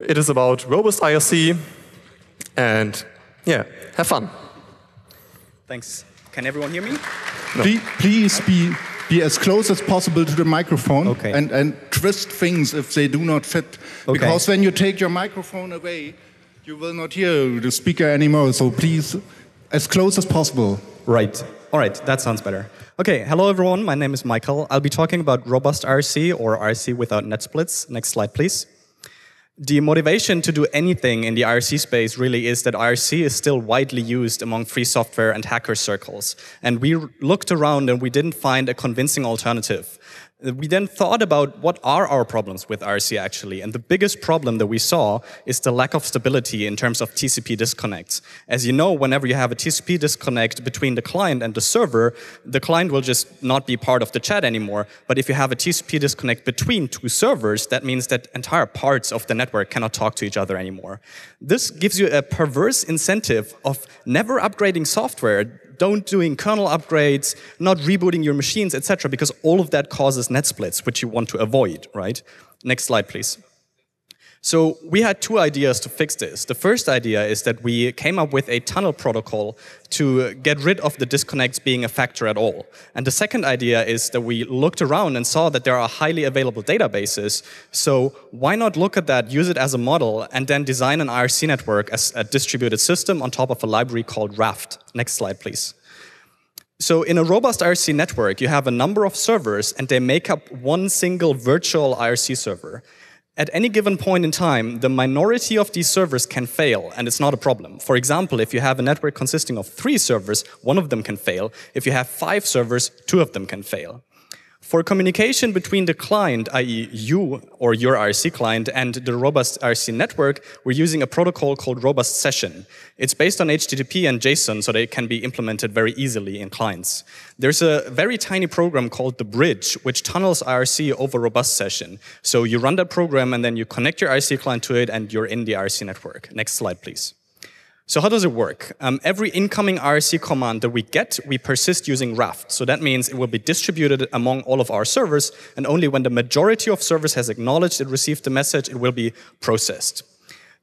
It is about robust IRC, and yeah, have fun. Thanks. Can everyone hear me? No. Please, please be be as close as possible to the microphone okay. and, and twist things if they do not fit. Okay. Because when you take your microphone away, you will not hear the speaker anymore. So please, as close as possible. Right. All right, that sounds better. Okay, hello everyone. My name is Michael. I'll be talking about robust RC or RC without net splits. Next slide, please the motivation to do anything in the IRC space really is that IRC is still widely used among free software and hacker circles. And we looked around and we didn't find a convincing alternative. Uh, we then thought about what are our problems with IRC actually, and the biggest problem that we saw is the lack of stability in terms of TCP disconnects. As you know, whenever you have a TCP disconnect between the client and the server, the client will just not be part of the chat anymore. But if you have a TCP disconnect between two servers, that means that entire parts of the network cannot talk to each other anymore. This gives you a perverse incentive of never upgrading software don't doing kernel upgrades, not rebooting your machines, etc., because all of that causes net splits, which you want to avoid, right? Next slide, please. So we had two ideas to fix this. The first idea is that we came up with a tunnel protocol to get rid of the disconnects being a factor at all. And the second idea is that we looked around and saw that there are highly available databases. So why not look at that, use it as a model, and then design an IRC network as a distributed system on top of a library called Raft. Next slide, please. So in a robust IRC network, you have a number of servers, and they make up one single virtual IRC server. At any given point in time, the minority of these servers can fail, and it's not a problem. For example, if you have a network consisting of three servers, one of them can fail. If you have five servers, two of them can fail. For communication between the client, i.e. you or your IRC client, and the robust IRC network, we're using a protocol called Robust Session. It's based on HTTP and JSON, so they can be implemented very easily in clients. There's a very tiny program called The Bridge, which tunnels IRC over Robust Session. So you run that program, and then you connect your IRC client to it, and you're in the IRC network. Next slide, please. So how does it work? Um, every incoming IRC command that we get, we persist using Raft. So that means it will be distributed among all of our servers, and only when the majority of servers has acknowledged it received the message, it will be processed.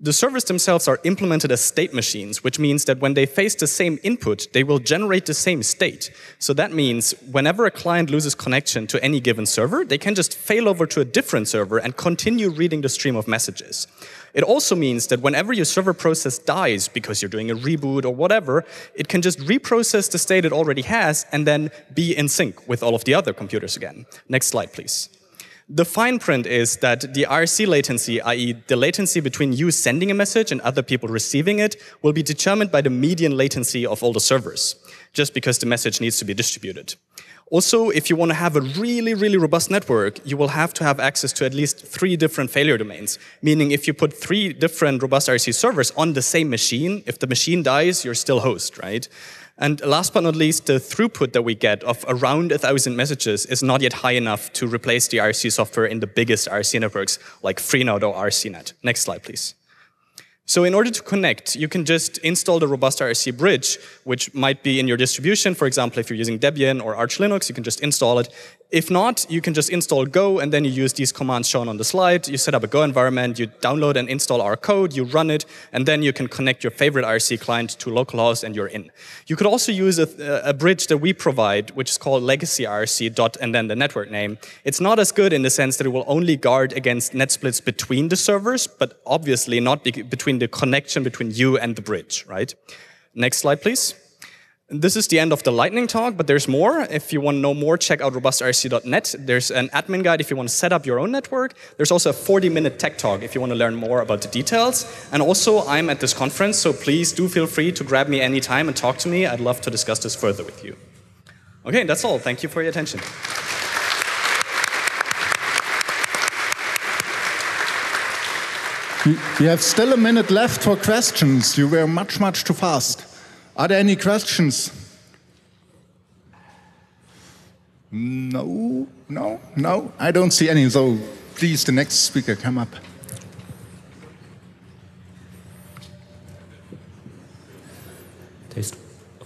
The servers themselves are implemented as state machines, which means that when they face the same input, they will generate the same state. So that means whenever a client loses connection to any given server, they can just fail over to a different server and continue reading the stream of messages. It also means that whenever your server process dies because you're doing a reboot or whatever, it can just reprocess the state it already has and then be in sync with all of the other computers again. Next slide, please. The fine print is that the IRC latency, i.e. the latency between you sending a message and other people receiving it, will be determined by the median latency of all the servers, just because the message needs to be distributed. Also, if you want to have a really, really robust network, you will have to have access to at least three different failure domains. Meaning, if you put three different robust IRC servers on the same machine, if the machine dies, you're still host, right? And last but not least, the throughput that we get of around a thousand messages is not yet high enough to replace the IRC software in the biggest IRC networks like Freenode or IRCnet. Next slide, please. So in order to connect, you can just install the robust IRC bridge, which might be in your distribution. For example, if you're using Debian or Arch Linux, you can just install it. If not, you can just install Go and then you use these commands shown on the slide. You set up a Go environment, you download and install our code, you run it, and then you can connect your favorite IRC client to localhost and you're in. You could also use a, a bridge that we provide, which is called legacy IRC dot and then the network name. It's not as good in the sense that it will only guard against net splits between the servers, but obviously not be between the connection between you and the bridge, right? Next slide, please. This is the end of the lightning talk, but there's more. If you want to know more, check out robustirc.net. There's an admin guide if you want to set up your own network. There's also a 40-minute tech talk if you want to learn more about the details. And also, I'm at this conference, so please do feel free to grab me anytime and talk to me. I'd love to discuss this further with you. Okay, that's all. Thank you for your attention. We have still a minute left for questions. You were much, much too fast. Are there any questions? No, no, no, I don't see any. So please, the next speaker, come up.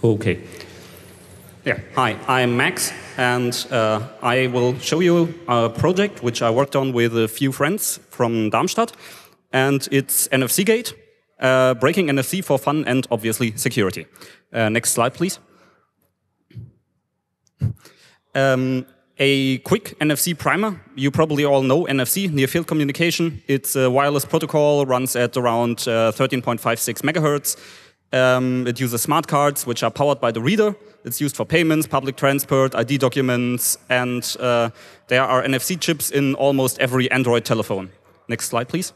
Okay. Yeah, hi, I'm Max, and uh, I will show you a project which I worked on with a few friends from Darmstadt. and it's NFCGate, uh, breaking NFC for fun and obviously security. Uh, next slide, please. Um, a quick NFC primer. You probably all know NFC, near field communication. It's a wireless protocol, runs at around uh, 13.56 megahertz. Um, it uses smart cards, which are powered by the reader. It's used for payments, public transport, ID documents, and uh, there are NFC chips in almost every Android telephone. Next slide, please.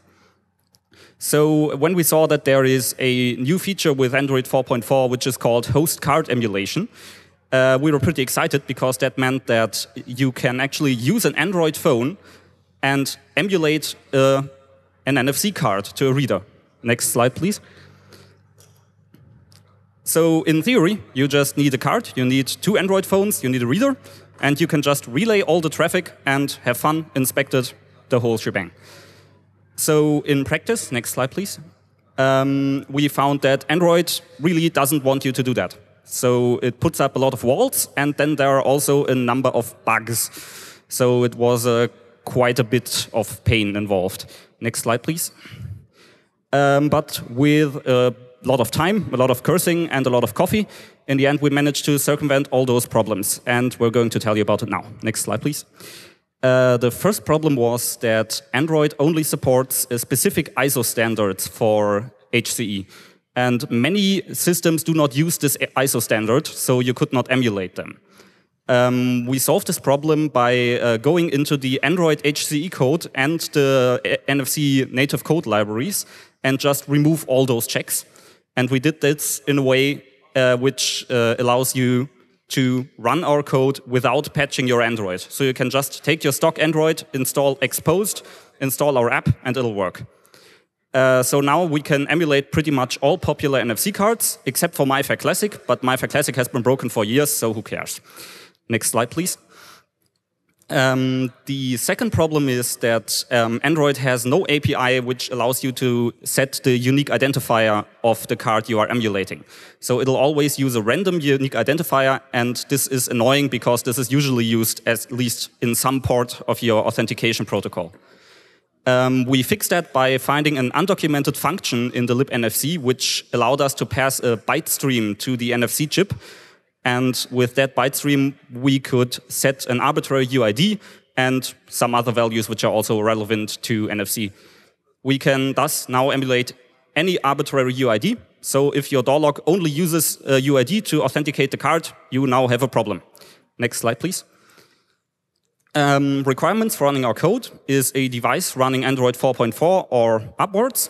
So when we saw that there is a new feature with Android 4.4, which is called host card emulation, uh, we were pretty excited because that meant that you can actually use an Android phone and emulate uh, an NFC card to a reader. Next slide, please. So in theory, you just need a card, you need two Android phones, you need a reader, and you can just relay all the traffic and have fun, inspect it, the whole shebang. So in practice, next slide, please. Um, we found that Android really doesn't want you to do that. So it puts up a lot of walls, and then there are also a number of bugs. So it was uh, quite a bit of pain involved. Next slide, please. Um, but with a lot of time, a lot of cursing, and a lot of coffee, in the end, we managed to circumvent all those problems, and we're going to tell you about it now. Next slide, please. Uh, the first problem was that Android only supports specific ISO standards for HCE. And many systems do not use this ISO standard, so you could not emulate them. Um, we solved this problem by uh, going into the Android HCE code and the uh, NFC native code libraries and just remove all those checks. And we did this in a way uh, which uh, allows you to run our code without patching your Android. So you can just take your stock Android, install Xposed, install our app, and it'll work. Uh, so now we can emulate pretty much all popular NFC cards, except for MIFARE Classic, but MIFARE Classic has been broken for years, so who cares? Next slide, please. Um, the second problem is that um, Android has no API which allows you to set the unique identifier of the card you are emulating. So it'll always use a random unique identifier, and this is annoying because this is usually used at least in some part of your authentication protocol. Um, we fixed that by finding an undocumented function in the libNFC, which allowed us to pass a byte stream to the NFC chip. And with that byte stream, we could set an arbitrary UID and some other values which are also relevant to NFC. We can thus now emulate any arbitrary UID. So if your door lock only uses a UID to authenticate the card, you now have a problem. Next slide, please. Um, requirements for running our code is a device running Android 4.4 or upwards.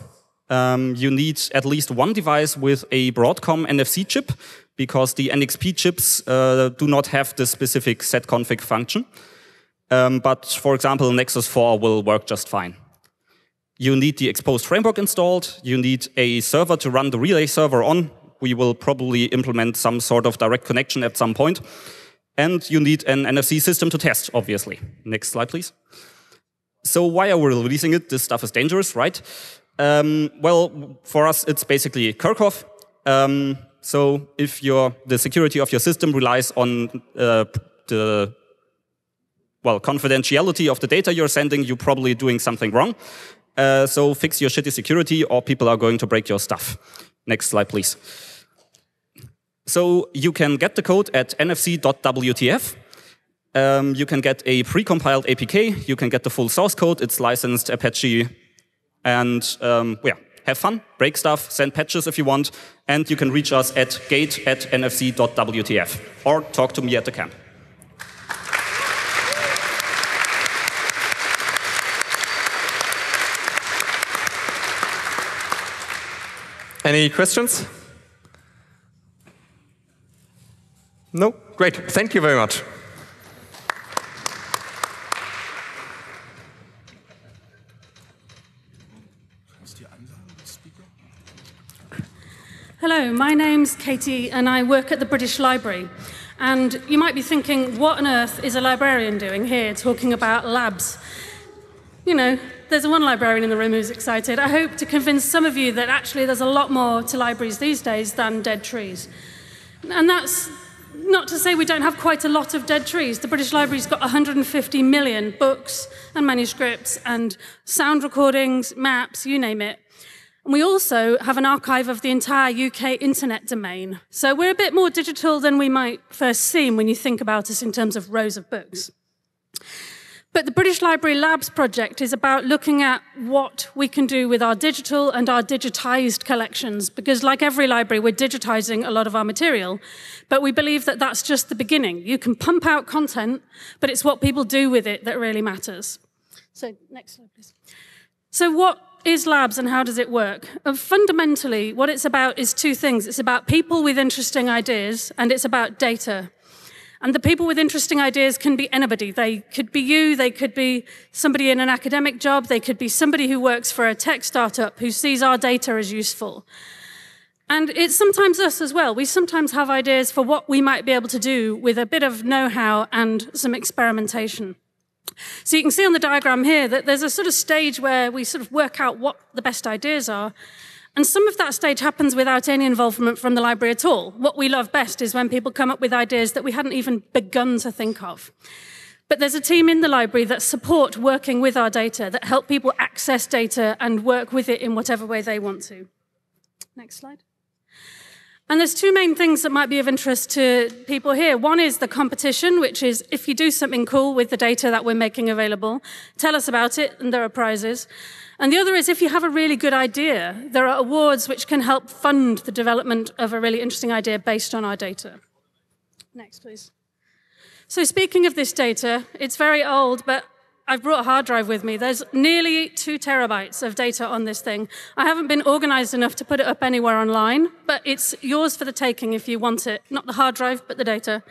Um, you need at least one device with a Broadcom NFC chip because the NXP chips uh, do not have the specific setconfig function. Um, but for example, Nexus 4 will work just fine. You need the Xposed framework installed. You need a server to run the relay server on. We will probably implement some sort of direct connection at some point. And you need an NFC system to test, obviously. Next slide, please. So why are we releasing it? This stuff is dangerous, right? Um, well, for us, it's basically Kerckhoffs. Um, so if your the security of your system relies on uh, the well confidentiality of the data you're sending, you're probably doing something wrong. Uh, so fix your shitty security, or people are going to break your stuff. Next slide, please. So you can get the code at nfc.wtf. Um, you can get a pre-compiled APK. You can get the full source code. It's licensed Apache. And um, yeah, have fun, break stuff, send patches if you want. And you can reach us at gate at nfc.wtf or talk to me at the camp. Any questions? No? Great. Thank you very much. Hello, my name's Katie and I work at the British Library. And you might be thinking, what on earth is a librarian doing here talking about labs? You know, there's one librarian in the room who's excited. I hope to convince some of you that actually there's a lot more to libraries these days than dead trees. And that's not to say we don't have quite a lot of dead trees. The British Library's got 150 million books and manuscripts and sound recordings, maps, you name it. And we also have an archive of the entire UK internet domain. So we're a bit more digital than we might first seem when you think about us in terms of rows of books. But the British Library Labs project is about looking at what we can do with our digital and our digitized collections, because like every library, we're digitizing a lot of our material. But we believe that that's just the beginning. You can pump out content, but it's what people do with it that really matters. So, next slide, please. So, what is labs and how does it work? Uh, fundamentally, what it's about is two things it's about people with interesting ideas, and it's about data. And the people with interesting ideas can be anybody. They could be you, they could be somebody in an academic job, they could be somebody who works for a tech startup who sees our data as useful. And it's sometimes us as well. We sometimes have ideas for what we might be able to do with a bit of know how and some experimentation. So you can see on the diagram here that there's a sort of stage where we sort of work out what the best ideas are. And some of that stage happens without any involvement from the library at all. What we love best is when people come up with ideas that we hadn't even begun to think of. But there's a team in the library that support working with our data, that help people access data and work with it in whatever way they want to. Next slide. And there's two main things that might be of interest to people here. One is the competition, which is if you do something cool with the data that we're making available, tell us about it, and there are prizes. And the other is if you have a really good idea, there are awards which can help fund the development of a really interesting idea based on our data. Next, please. So, speaking of this data, it's very old, but I've brought a hard drive with me. There's nearly two terabytes of data on this thing. I haven't been organized enough to put it up anywhere online, but it's yours for the taking if you want it. Not the hard drive, but the data.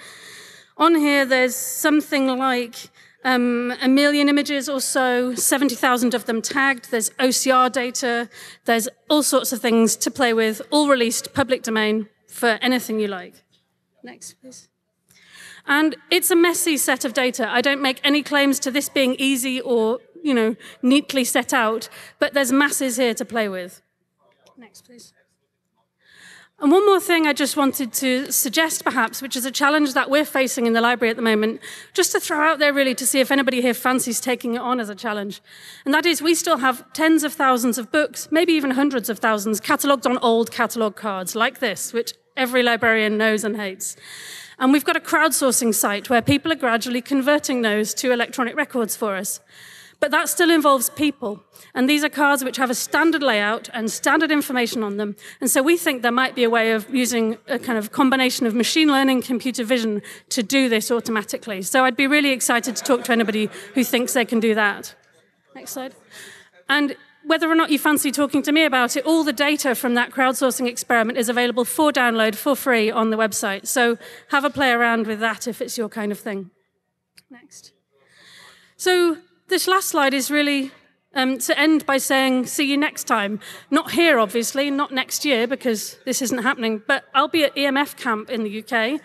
On here, there's something like um, a million images or so, 70,000 of them tagged. There's OCR data. There's all sorts of things to play with, all released public domain for anything you like. Next, please. And it's a messy set of data. I don't make any claims to this being easy or, you know, neatly set out, but there's masses here to play with. Next, please. And one more thing I just wanted to suggest, perhaps, which is a challenge that we're facing in the library at the moment, just to throw out there really to see if anybody here fancies taking it on as a challenge. And that is, we still have tens of thousands of books, maybe even hundreds of thousands, catalogued on old catalogue cards like this, which every librarian knows and hates. And we've got a crowdsourcing site where people are gradually converting those to electronic records for us. But that still involves people. And these are cards which have a standard layout and standard information on them. And so we think there might be a way of using a kind of combination of machine learning, computer vision to do this automatically. So I'd be really excited to talk to anybody who thinks they can do that. Next slide. And whether or not you fancy talking to me about it, all the data from that crowdsourcing experiment is available for download for free on the website. So have a play around with that if it's your kind of thing. Next. So this last slide is really um, to end by saying, see you next time. Not here, obviously, not next year, because this isn't happening, but I'll be at EMF camp in the UK,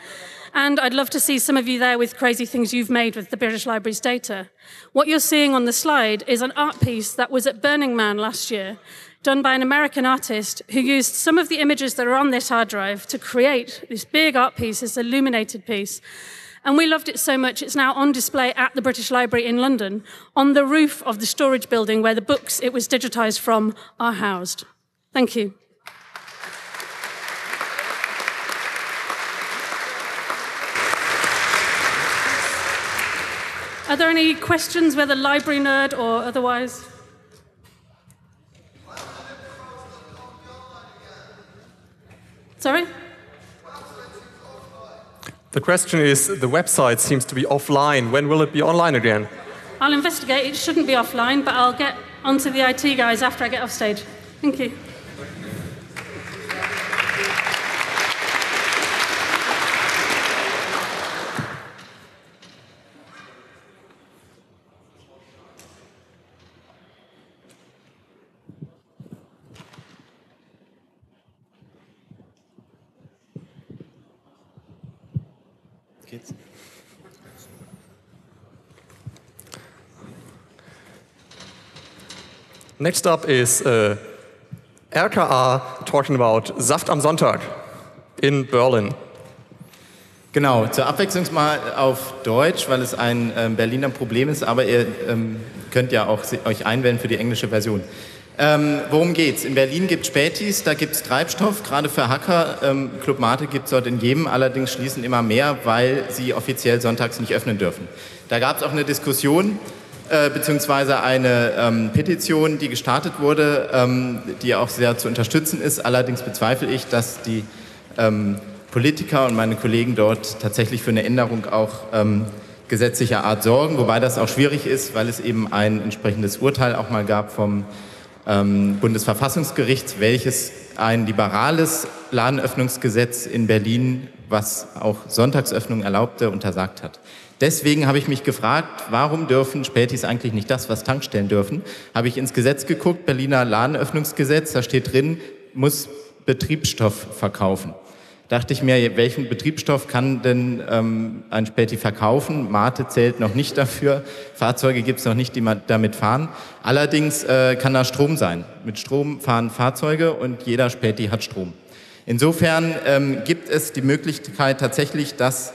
and I'd love to see some of you there with crazy things you've made with the British Library's data. What you're seeing on the slide is an art piece that was at Burning Man last year, done by an American artist who used some of the images that are on this hard drive to create this big art piece, this illuminated piece. And we loved it so much, it's now on display at the British Library in London on the roof of the storage building where the books it was digitized from are housed. Thank you. Are there any questions, whether library nerd or otherwise? Sorry? The question is the website seems to be offline. When will it be online again? I'll investigate. It shouldn't be offline, but I'll get onto the IT guys after I get off stage. Thank you. Next up is uh, RKA talking about Saft am Sonntag in Berlin. Genau, zur Abwechslung mal auf Deutsch, weil es ein ähm, Berliner Problem ist, aber ihr ähm, könnt ja auch euch einwählen für die englische Version. Ähm, worum geht's? In Berlin gibt Spätis, da gibt es Treibstoff, gerade für Hacker. Ähm, Club Mate gibt es dort in jedem, allerdings schließen immer mehr, weil sie offiziell sonntags nicht öffnen dürfen. Da gab es auch eine Diskussion, äh, beziehungsweise eine ähm, Petition, die gestartet wurde, ähm, die auch sehr zu unterstützen ist. Allerdings bezweifle ich, dass die ähm, Politiker und meine Kollegen dort tatsächlich für eine Änderung auch ähm, gesetzlicher Art sorgen, wobei das auch schwierig ist, weil es eben ein entsprechendes Urteil auch mal gab vom ähm, Bundesverfassungsgericht, welches ein liberales Ladenöffnungsgesetz in Berlin, was auch Sonntagsöffnung erlaubte, untersagt hat. Deswegen habe ich mich gefragt, warum dürfen Spätis eigentlich nicht das, was Tankstellen dürfen? Habe ich ins Gesetz geguckt, Berliner Ladenöffnungsgesetz, da steht drin, muss Betriebsstoff verkaufen dachte ich mir, welchen Betriebsstoff kann denn ähm, ein Späti verkaufen? Mate zählt noch nicht dafür. Fahrzeuge gibt es noch nicht, die man damit fahren. Allerdings äh, kann da Strom sein. Mit Strom fahren Fahrzeuge und jeder Späti hat Strom. Insofern ähm, gibt es die Möglichkeit tatsächlich, dass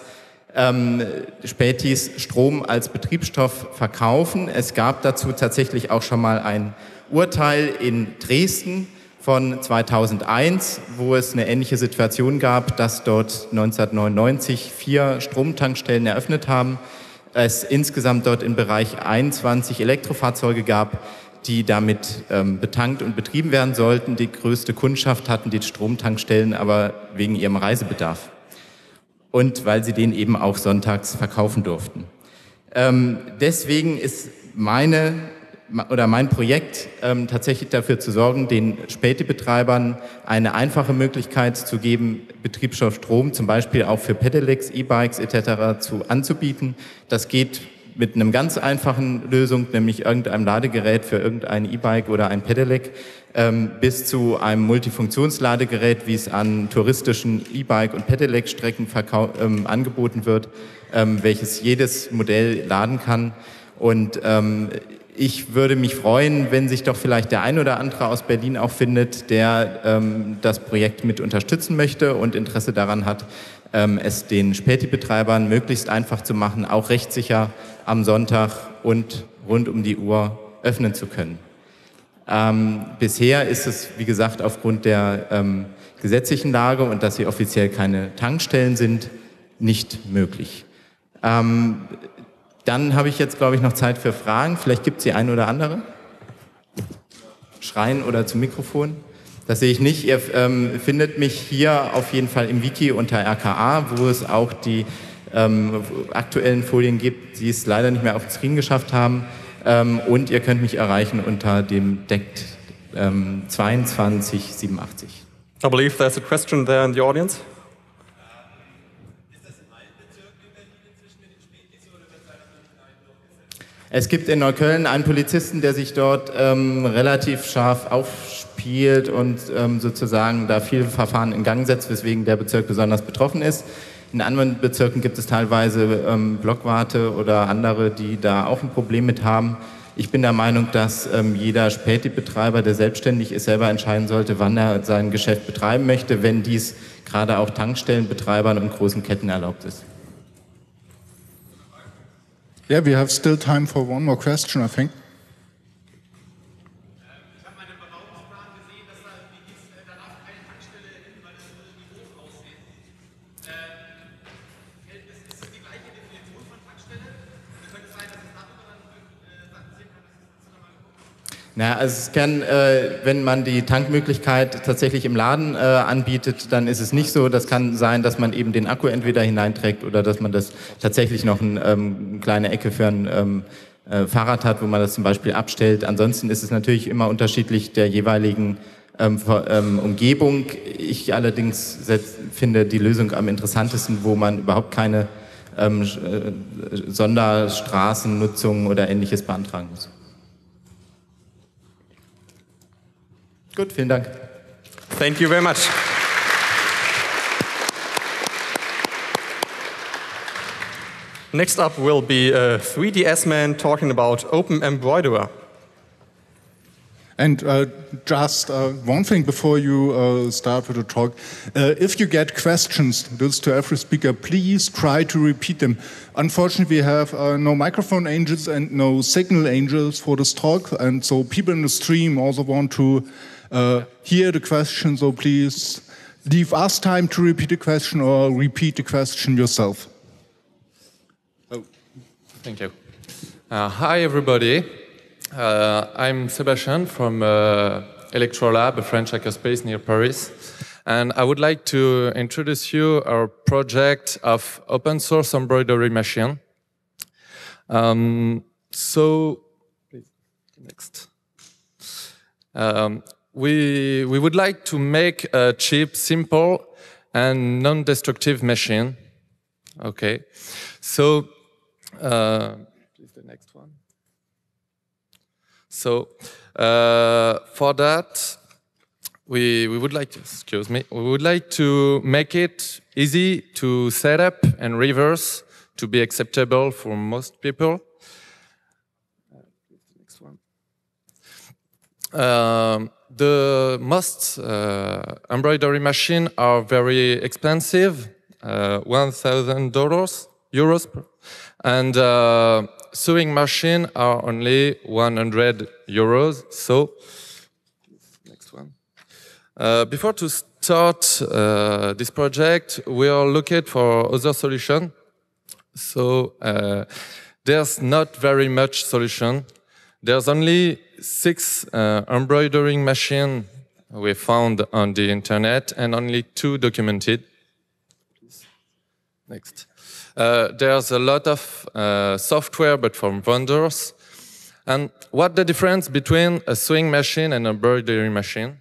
ähm, Spätis Strom als Betriebsstoff verkaufen. Es gab dazu tatsächlich auch schon mal ein Urteil in Dresden von 2001, wo es eine ähnliche Situation gab, dass dort 1999 vier Stromtankstellen eröffnet haben. Es insgesamt dort im Bereich 21 Elektrofahrzeuge gab, die damit ähm, betankt und betrieben werden sollten. Die größte Kundschaft hatten die Stromtankstellen aber wegen ihrem Reisebedarf und weil sie den eben auch sonntags verkaufen durften. Ähm, deswegen ist meine oder mein Projekt ähm, tatsächlich dafür zu sorgen, den Spätebetreibern eine einfache Möglichkeit zu geben, Betriebsstoff Strom zum Beispiel auch für Pedelecs, E-Bikes etc. Zu, anzubieten. Das geht mit einem ganz einfachen Lösung, nämlich irgendeinem Ladegerät für irgendein E-Bike oder ein Pedelec, ähm, bis zu einem Multifunktionsladegerät, wie es an touristischen E-Bike- und Pedelec-Strecken ähm, angeboten wird, ähm, welches jedes Modell laden kann. Und ähm, ich würde mich freuen, wenn sich doch vielleicht der ein oder andere aus Berlin auch findet, der ähm, das Projekt mit unterstützen möchte und Interesse daran hat, ähm, es den Späti-Betreibern möglichst einfach zu machen, auch rechtssicher am Sonntag und rund um die Uhr öffnen zu können. Ähm, bisher ist es, wie gesagt, aufgrund der ähm, gesetzlichen Lage und dass sie offiziell keine Tankstellen sind, nicht möglich. Ähm, dann habe ich jetzt, glaube ich, noch Zeit für Fragen. Vielleicht gibt es die eine oder andere. Schreien oder zum Mikrofon. Das sehe ich nicht. Ihr ähm, findet mich hier auf jeden Fall im Wiki unter RKA, wo es auch die ähm, aktuellen Folien gibt, die es leider nicht mehr auf den Screen geschafft haben. Ähm, und ihr könnt mich erreichen unter dem DECT ähm, 2287. I believe there's a question there in the audience. Es gibt in Neukölln einen Polizisten, der sich dort ähm, relativ scharf aufspielt und ähm, sozusagen da viele Verfahren in Gang setzt, weswegen der Bezirk besonders betroffen ist. In anderen Bezirken gibt es teilweise ähm, Blockwarte oder andere, die da auch ein Problem mit haben. Ich bin der Meinung, dass ähm, jeder Späti-Betreiber, der selbstständig ist, selber entscheiden sollte, wann er sein Geschäft betreiben möchte, wenn dies gerade auch Tankstellenbetreibern und großen Ketten erlaubt ist. Yeah, we have still time for one more question, I think. Na, also es kann, äh, wenn man die Tankmöglichkeit tatsächlich im Laden äh, anbietet, dann ist es nicht so. Das kann sein, dass man eben den Akku entweder hineinträgt oder dass man das tatsächlich noch ein, ähm, eine kleine Ecke für ein ähm, äh, Fahrrad hat, wo man das zum Beispiel abstellt. Ansonsten ist es natürlich immer unterschiedlich der jeweiligen ähm, ähm, Umgebung. Ich allerdings finde die Lösung am interessantesten, wo man überhaupt keine ähm, äh, Sonderstraßennutzung oder ähnliches beantragen muss. Gut, vielen Dank. Thank you very much. Next up will be a 3DS man talking about Open Embroiderer. And uh, just uh, one thing before you uh, start with the talk. Uh, if you get questions, this to every speaker, please try to repeat them. Unfortunately, we have uh, no microphone angels and no signal angels for this talk. And so people in the stream also want to uh, hear the question. So please leave us time to repeat the question or repeat the question yourself. Oh. Thank you. hi, everybody. Uh, I'm Sebastian from uh, Electrolab, a French hackerspace near Paris. And I would like to introduce you our project of open source embroidery machine. Um, so, next. Um, we, we would like to make a cheap, simple, and non-destructive machine. Okay. So, uh, please the next one. So uh, for that, we, we would like to, excuse me, we would like to make it easy to set up and reverse to be acceptable for most people. Next one. Um, the most uh, embroidery machine are very expensive, uh, $1,000 euros, and uh, sewing machine are only 100 euros. So, next one. Before to start uh, this project, we are looking for other solution. So uh, there's not very much solution. There's only six uh, embroidering machine we found on the internet and only two documented. Next. Uh, there's a lot of uh, software, but from vendors. And what the difference between a sewing machine and a embroidery machine?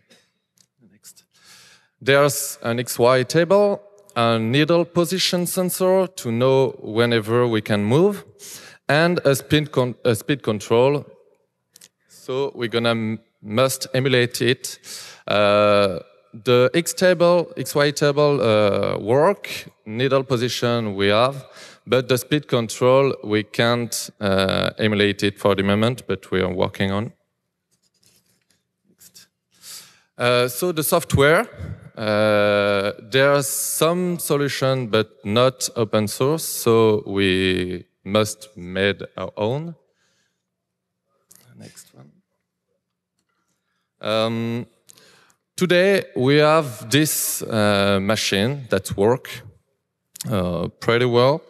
Next. There's an XY table, a needle position sensor to know whenever we can move, and a speed, a speed control. So we're gonna must emulate it. Uh, the X table, XY table uh, work, needle position we have, but the speed control, we can't uh, emulate it for the moment, but we are working on. Uh, so the software, uh, are some solution, but not open source, so we must made our own. Next one. Um, Today we have this uh, machine that work uh, pretty well.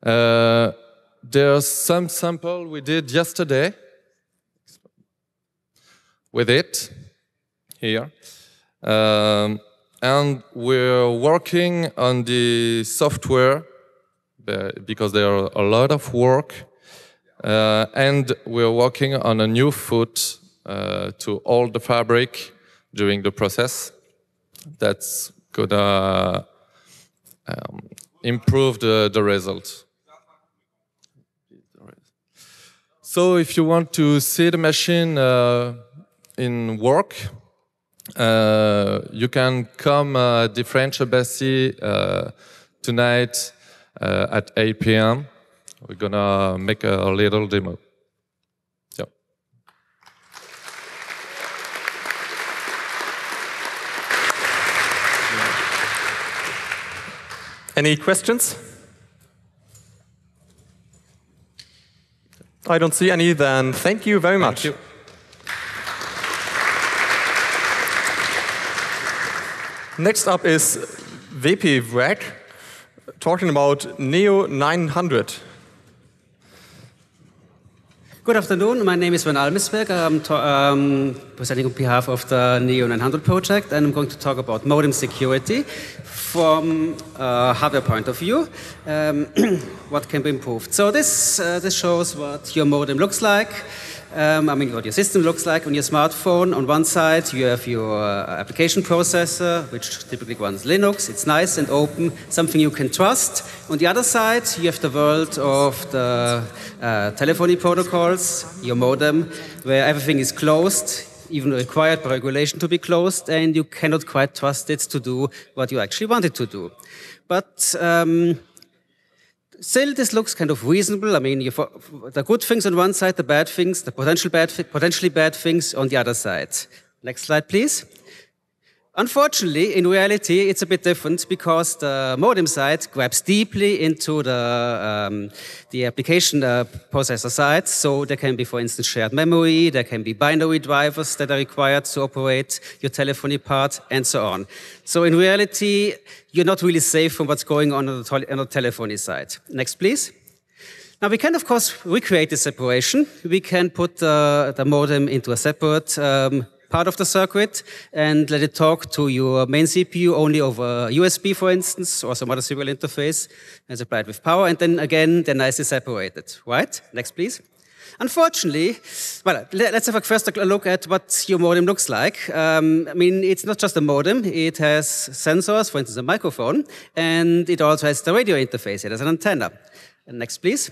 Uh, there's some sample we did yesterday with it here. Um, and we're working on the software because there are a lot of work. Uh, and we're working on a new foot to all the fabric during the process. That's gonna um, improve the, the result. So if you want to see the machine uh, in work, uh, you can come uh, the French embassy uh, tonight uh, at 8 p.m. We're gonna make a little demo. Any questions? I don't see any, then thank you very much. You. Next up is wpwrak talking about Neo 900. Good afternoon. My name is Werner Almesberger. I'm um, presenting on behalf of the Neo 900 project, and I'm going to talk about modem security from a hardware point of view. Um, what can be improved? So this uh, this shows what your modem looks like. Um, I mean, what your system looks like on your smartphone. On one side, you have your uh, application processor, which typically runs Linux. It's nice and open, something you can trust. On the other side, you have the world of the uh, telephony protocols, your modem, where everything is closed, even required by regulation to be closed, and you cannot quite trust it to do what you actually want it to do. But um, still, this looks kind of reasonable. I mean, the good things on one side, the bad things, the potential bad, potentially bad things on the other side. Next slide, please. Unfortunately, in reality, it's a bit different because the modem side grabs deeply into the, um, the application uh, processor side. So there can be, for instance, shared memory, there can be binary drivers that are required to operate your telephony part, and so on. So in reality, you're not really safe from what's going on on the, on the telephony side. Next, please. Now we can, of course, recreate the separation. We can put uh, the modem into a separate um, part of the circuit and let it talk to your main CPU only over USB, for instance, or some other serial interface and supply it with power. And then again, they're nicely separated, right? Next, please. Unfortunately, well, let's have a first look at what your modem looks like. Um, I mean, it's not just a modem. It has sensors, for instance, a microphone, and it also has the radio interface. It has an antenna. Next, please.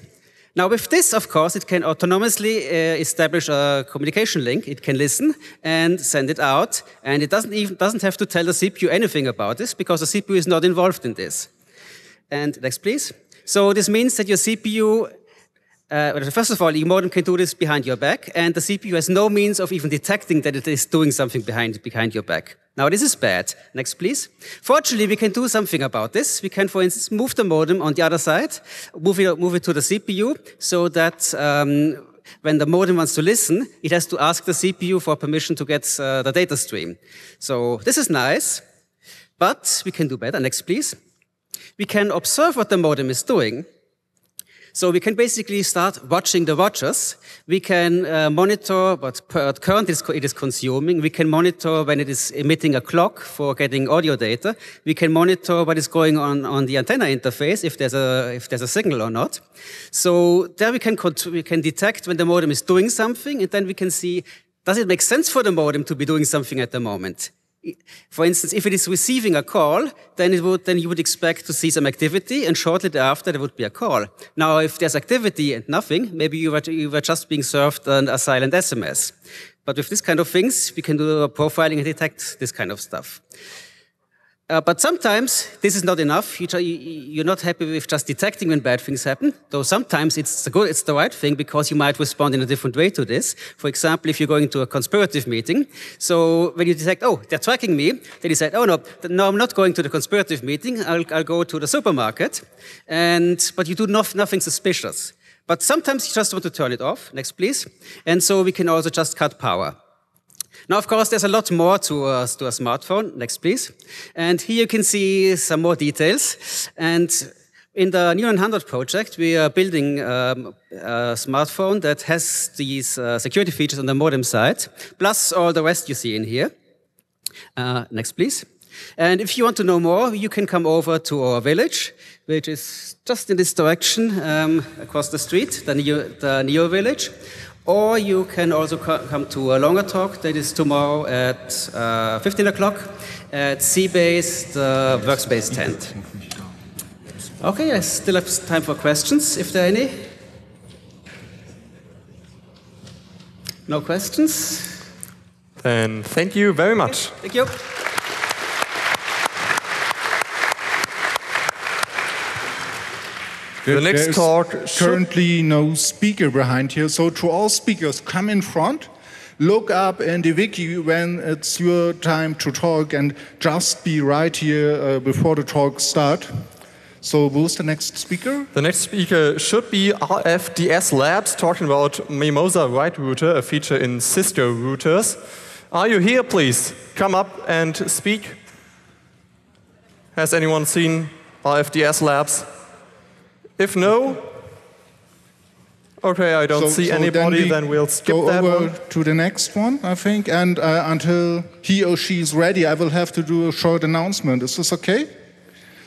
Now, with this, of course, it can autonomously uh, establish a communication link. It can listen and send it out, and it doesn't even doesn't have to tell the CPU anything about this because the CPU is not involved in this. And next, please. So this means that your CPU uh, first of all, your modem can do this behind your back, and the CPU has no means of even detecting that it is doing something behind, behind your back. Now, this is bad. Next, please. Fortunately, we can do something about this. We can, for instance, move the modem on the other side, move it, move it to the CPU, so that um, when the modem wants to listen, it has to ask the CPU for permission to get uh, the data stream. So this is nice, but we can do better. Next, please. We can observe what the modem is doing so we can basically start watching the watchers. We can uh, monitor what current it is consuming. We can monitor when it is emitting a clock for getting audio data. We can monitor what is going on on the antenna interface, if there's a, if there's a signal or not. So there we can, we can detect when the modem is doing something, and then we can see, does it make sense for the modem to be doing something at the moment? For instance, if it is receiving a call, then it would, then you would expect to see some activity, and shortly thereafter there would be a call. Now, if there's activity and nothing, maybe you were, you were just being served an, a silent SMS. But with this kind of things, we can do profiling and detect this kind of stuff. Uh, but sometimes this is not enough. You, are not happy with just detecting when bad things happen. Though sometimes it's the good, it's the right thing because you might respond in a different way to this. For example, if you're going to a conspirative meeting, so when you detect, oh, they're tracking me, then you say, oh no, no, I'm not going to the conspirative meeting. I'll, I'll go to the supermarket, and but you do nothing suspicious. But sometimes you just want to turn it off. Next, please. And so we can also just cut power. Now, of course, there's a lot more to, uh, to a smartphone. Next, please. And here you can see some more details. And in the Neo900 project, we are building um, a smartphone that has these uh, security features on the modem side, plus all the rest you see in here. Uh, next, please. And if you want to know more, you can come over to our village, which is just in this direction um, across the street, the Neo, the Neo village. Or you can also come to a longer talk that is tomorrow at uh, 15 o'clock at C-Base, the workspace tent. Okay, I still have time for questions, if there are any. No questions? Then thank you very much. Thank you. The next There's talk currently no speaker behind here, so to all speakers, come in front, look up in the wiki when it's your time to talk, and just be right here uh, before the talk start. So who's the next speaker? The next speaker should be RFDS Labs talking about Mimosa Wide Router, a feature in Cisco routers. Are you here, please? Come up and speak. Has anyone seen RFDS Labs? If no, okay, I don't So- see so anybody, we then, we'll skip go that over one. to the next one, I think. And uh, until he or she is ready, I will have to do a short announcement. Is this okay?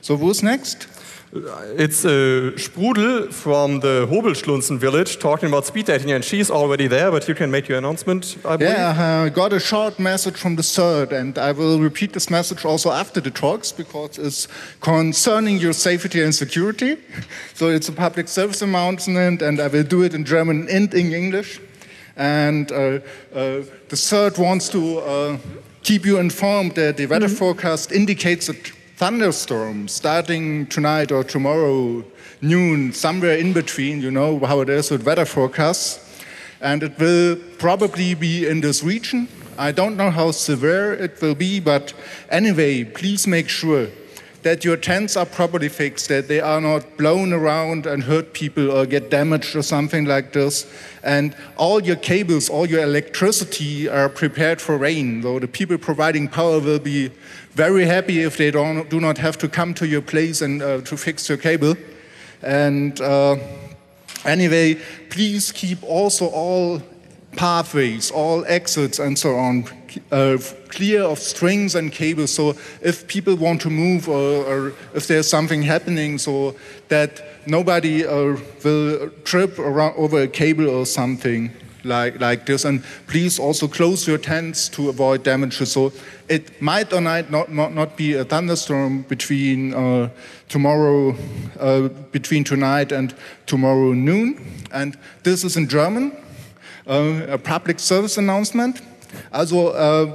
So who's next? It's uh, Sprudel from the Hobelschlunzen village talking about speed dating, and she's already there, but you can make your announcement, I believe. Yeah, I got a short message from the third, and I will repeat this message also after the talks because it's concerning your safety and security. So it's a public service announcement, and I will do it in German and in English. And uh, uh, the third wants to uh, keep you informed that the weather forecast indicates a thunderstorm starting tonight or tomorrow noon, somewhere in between, you know how it is with weather forecasts. And it will probably be in this region. I don't know how severe it will be, but anyway, please make sure that your tents are properly fixed, that they are not blown around and hurt people or get damaged or something like this. And all your cables, all your electricity are prepared for rain. So the people providing power will be very happy if they don't, do not have to come to your place and uh, to fix your cable. And uh, anyway, please keep also all pathways, all exits, and so on uh, clear of strings and cables. So if people want to move or, or if there's something happening, so that nobody uh, will trip around over a cable or something like, like this. And please also close your tents to avoid damages. So it might or might not, not, not be a thunderstorm between uh, tomorrow, uh, between tonight and tomorrow noon. And this is in German, uh, a public service announcement. Also äh,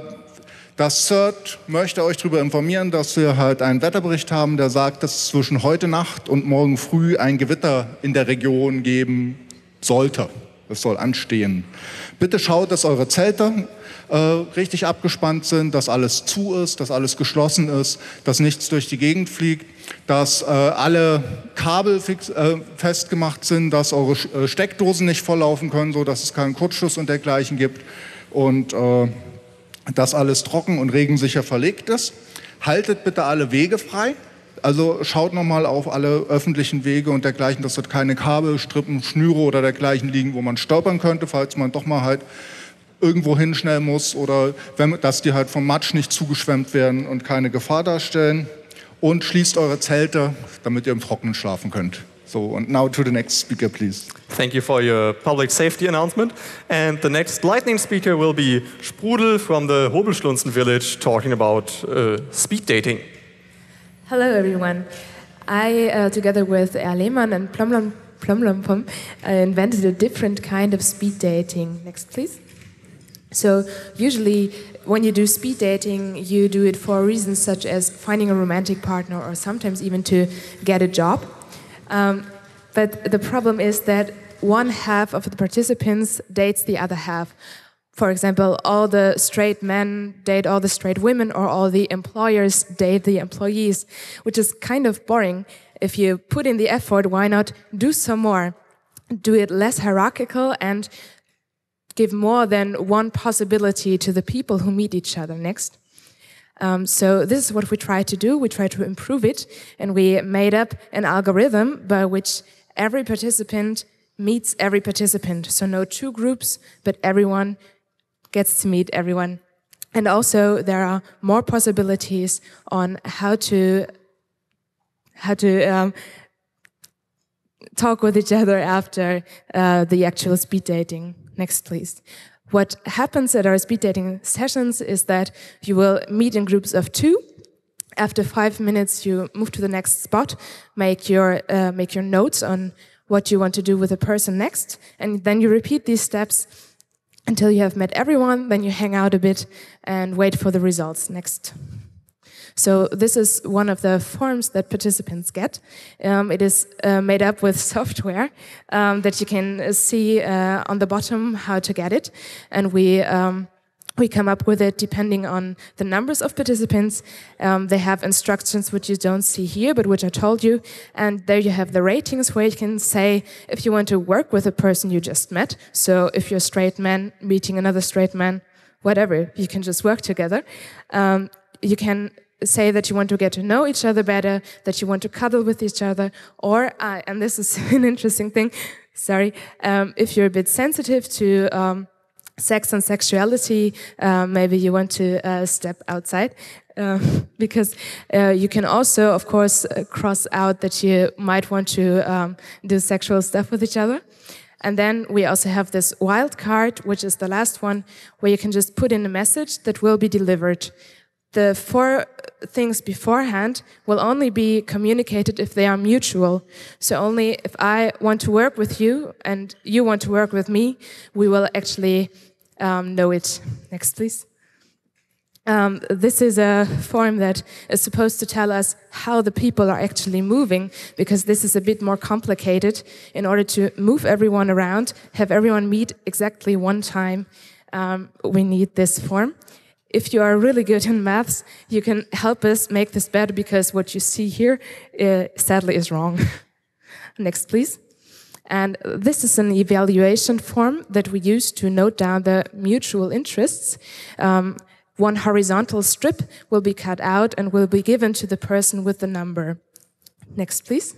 das CERT möchte euch darüber informieren, dass wir halt einen Wetterbericht haben, der sagt, dass es zwischen heute Nacht und morgen früh ein Gewitter in der Region geben sollte. Es soll anstehen. Bitte schaut, dass eure Zelte äh, richtig abgespannt sind, dass alles zu ist, dass alles geschlossen ist, dass nichts durch die Gegend fliegt, dass äh, alle Kabel fix, äh, festgemacht sind, dass eure äh, Steckdosen nicht volllaufen können, so dass es keinen Kurzschluss und dergleichen gibt und äh, dass alles trocken und regensicher verlegt ist. Haltet bitte alle Wege frei. Also schaut nochmal auf alle öffentlichen Wege und dergleichen, dass dort keine Kabel, Strippen, Schnüre oder dergleichen liegen, wo man stolpern könnte, falls man doch mal halt irgendwo hin schnell muss oder wenn, dass die halt vom Matsch nicht zugeschwemmt werden und keine Gefahr darstellen. Und schließt eure Zelte, damit ihr im Trockenen schlafen könnt. So, and now to the next speaker, please. Thank you for your public safety announcement. And the next lightning speaker will be Sprudel from the Hobelschlunzen village talking about uh, speed dating. Hello, everyone. I, uh, together with Err Lehmann and Plomlom Plomlompom, uh, invented a different kind of speed dating. Next, please. So, usually, when you do speed dating, you do it for reasons such as finding a romantic partner or sometimes even to get a job. Um, but the problem is that one half of the participants dates the other half. For example, all the straight men date all the straight women, or all the employers date the employees, which is kind of boring. If you put in the effort, why not do some more? Do it less hierarchical and give more than one possibility to the people who meet each other next. Um, so this is what we try to do. We try to improve it, and we made up an algorithm by which every participant meets every participant. So no two groups, but everyone gets to meet everyone. And also there are more possibilities on how to how to um, talk with each other after uh, the actual speed dating. Next, please. What happens at our speed dating sessions is that you will meet in groups of two. After five minutes, you move to the next spot, make your uh, make your notes on what you want to do with the person next, and then you repeat these steps until you have met everyone. Then you hang out a bit and wait for the results next. So this is one of the forms that participants get. Um, it is uh, made up with software um, that you can see uh, on the bottom how to get it, and we. Um, we come up with it depending on the numbers of participants. Um, they have instructions which you don't see here, but which I told you. And there you have the ratings where you can say if you want to work with a person you just met. So if you're a straight man meeting another straight man, whatever, you can just work together. Um, you can say that you want to get to know each other better, that you want to cuddle with each other, or, uh, and this is an interesting thing, sorry, um, if you're a bit sensitive to um, sex and sexuality, uh, maybe you want to uh, step outside. Uh, because uh, you can also, of course, uh, cross out that you might want to um, do sexual stuff with each other. And then we also have this wild card, which is the last one, where you can just put in a message that will be delivered the four things beforehand will only be communicated if they are mutual. So only if I want to work with you and you want to work with me, we will actually um, know it. Next, please. Um, this is a form that is supposed to tell us how the people are actually moving, because this is a bit more complicated. In order to move everyone around, have everyone meet exactly one time, um, we need this form. If you are really good in maths, you can help us make this better because what you see here, uh, sadly, is wrong. Next, please. And this is an evaluation form that we use to note down the mutual interests. Um, one horizontal strip will be cut out and will be given to the person with the number. Next, please.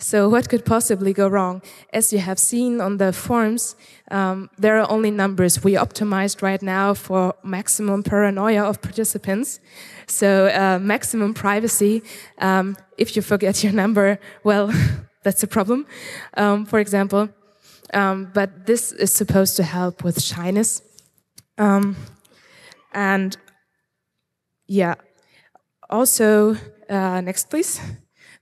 So, what could possibly go wrong? As you have seen on the forms, um, there are only numbers. We optimized right now for maximum paranoia of participants. So, uh, maximum privacy. Um, if you forget your number, well, that's a problem, um, for example. Um, but this is supposed to help with shyness. Um, and yeah, also, uh, next please.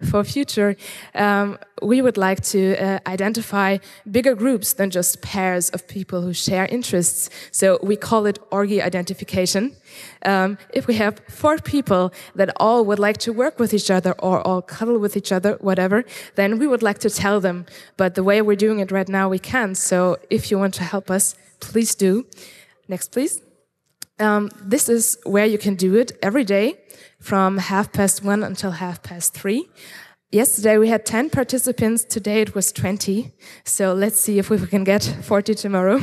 For future, um, we would like to uh, identify bigger groups than just pairs of people who share interests. So we call it orgy identification. Um, if we have four people that all would like to work with each other or all cuddle with each other, whatever, then we would like to tell them. But the way we're doing it right now, we can't. So if you want to help us, please do. Next, please. Um, this is where you can do it every day from half past one until half past three. Yesterday we had 10 participants, today it was 20. So let's see if we can get 40 tomorrow.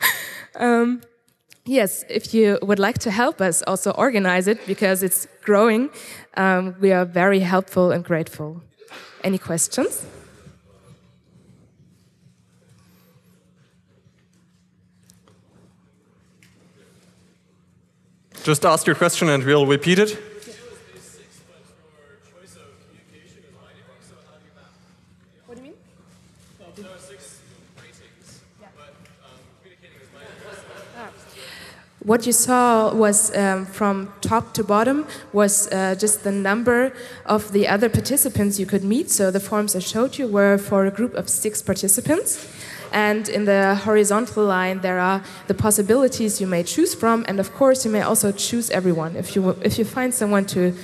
um, yes, if you would like to help us also organize it because it's growing, um, we are very helpful and grateful. Any questions? Just ask your question and we'll repeat it. What do you mean? What you saw was um, from top to bottom was uh, just the number of the other participants you could meet. So the forms I showed you were for a group of six participants. And in the horizontal line, there are the possibilities you may choose from. And of course, you may also choose everyone. If you, if you find someone to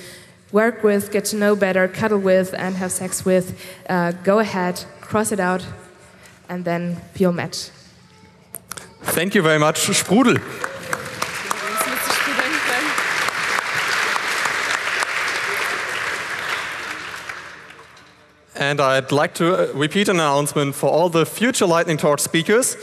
work with, get to know better, cuddle with, and have sex with, uh, go ahead, cross it out, and then feel match. Thank you very much, Sprudel. And I'd like to uh, repeat an announcement for all the future Lightning Talk speakers.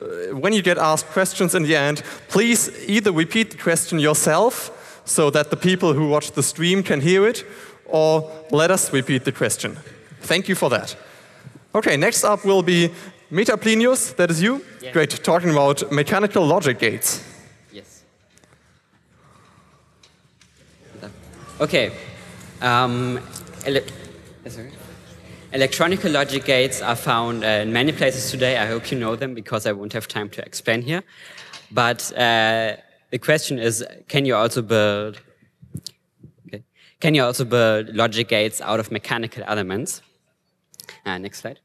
Uh, when you get asked questions in the end, please either repeat the question yourself so that the people who watch the stream can hear it, or let us repeat the question. Thank you for that. Okay, next up will be Meta Plinius, that is you. Yeah. Great, talking about mechanical logic gates. Yes. Okay. Um, sorry. Electronic logic gates are found uh, in many places today. I hope you know them because I won't have time to explain here. But uh, the question is, can you also build? Okay. Can you also build logic gates out of mechanical elements? Uh, next slide.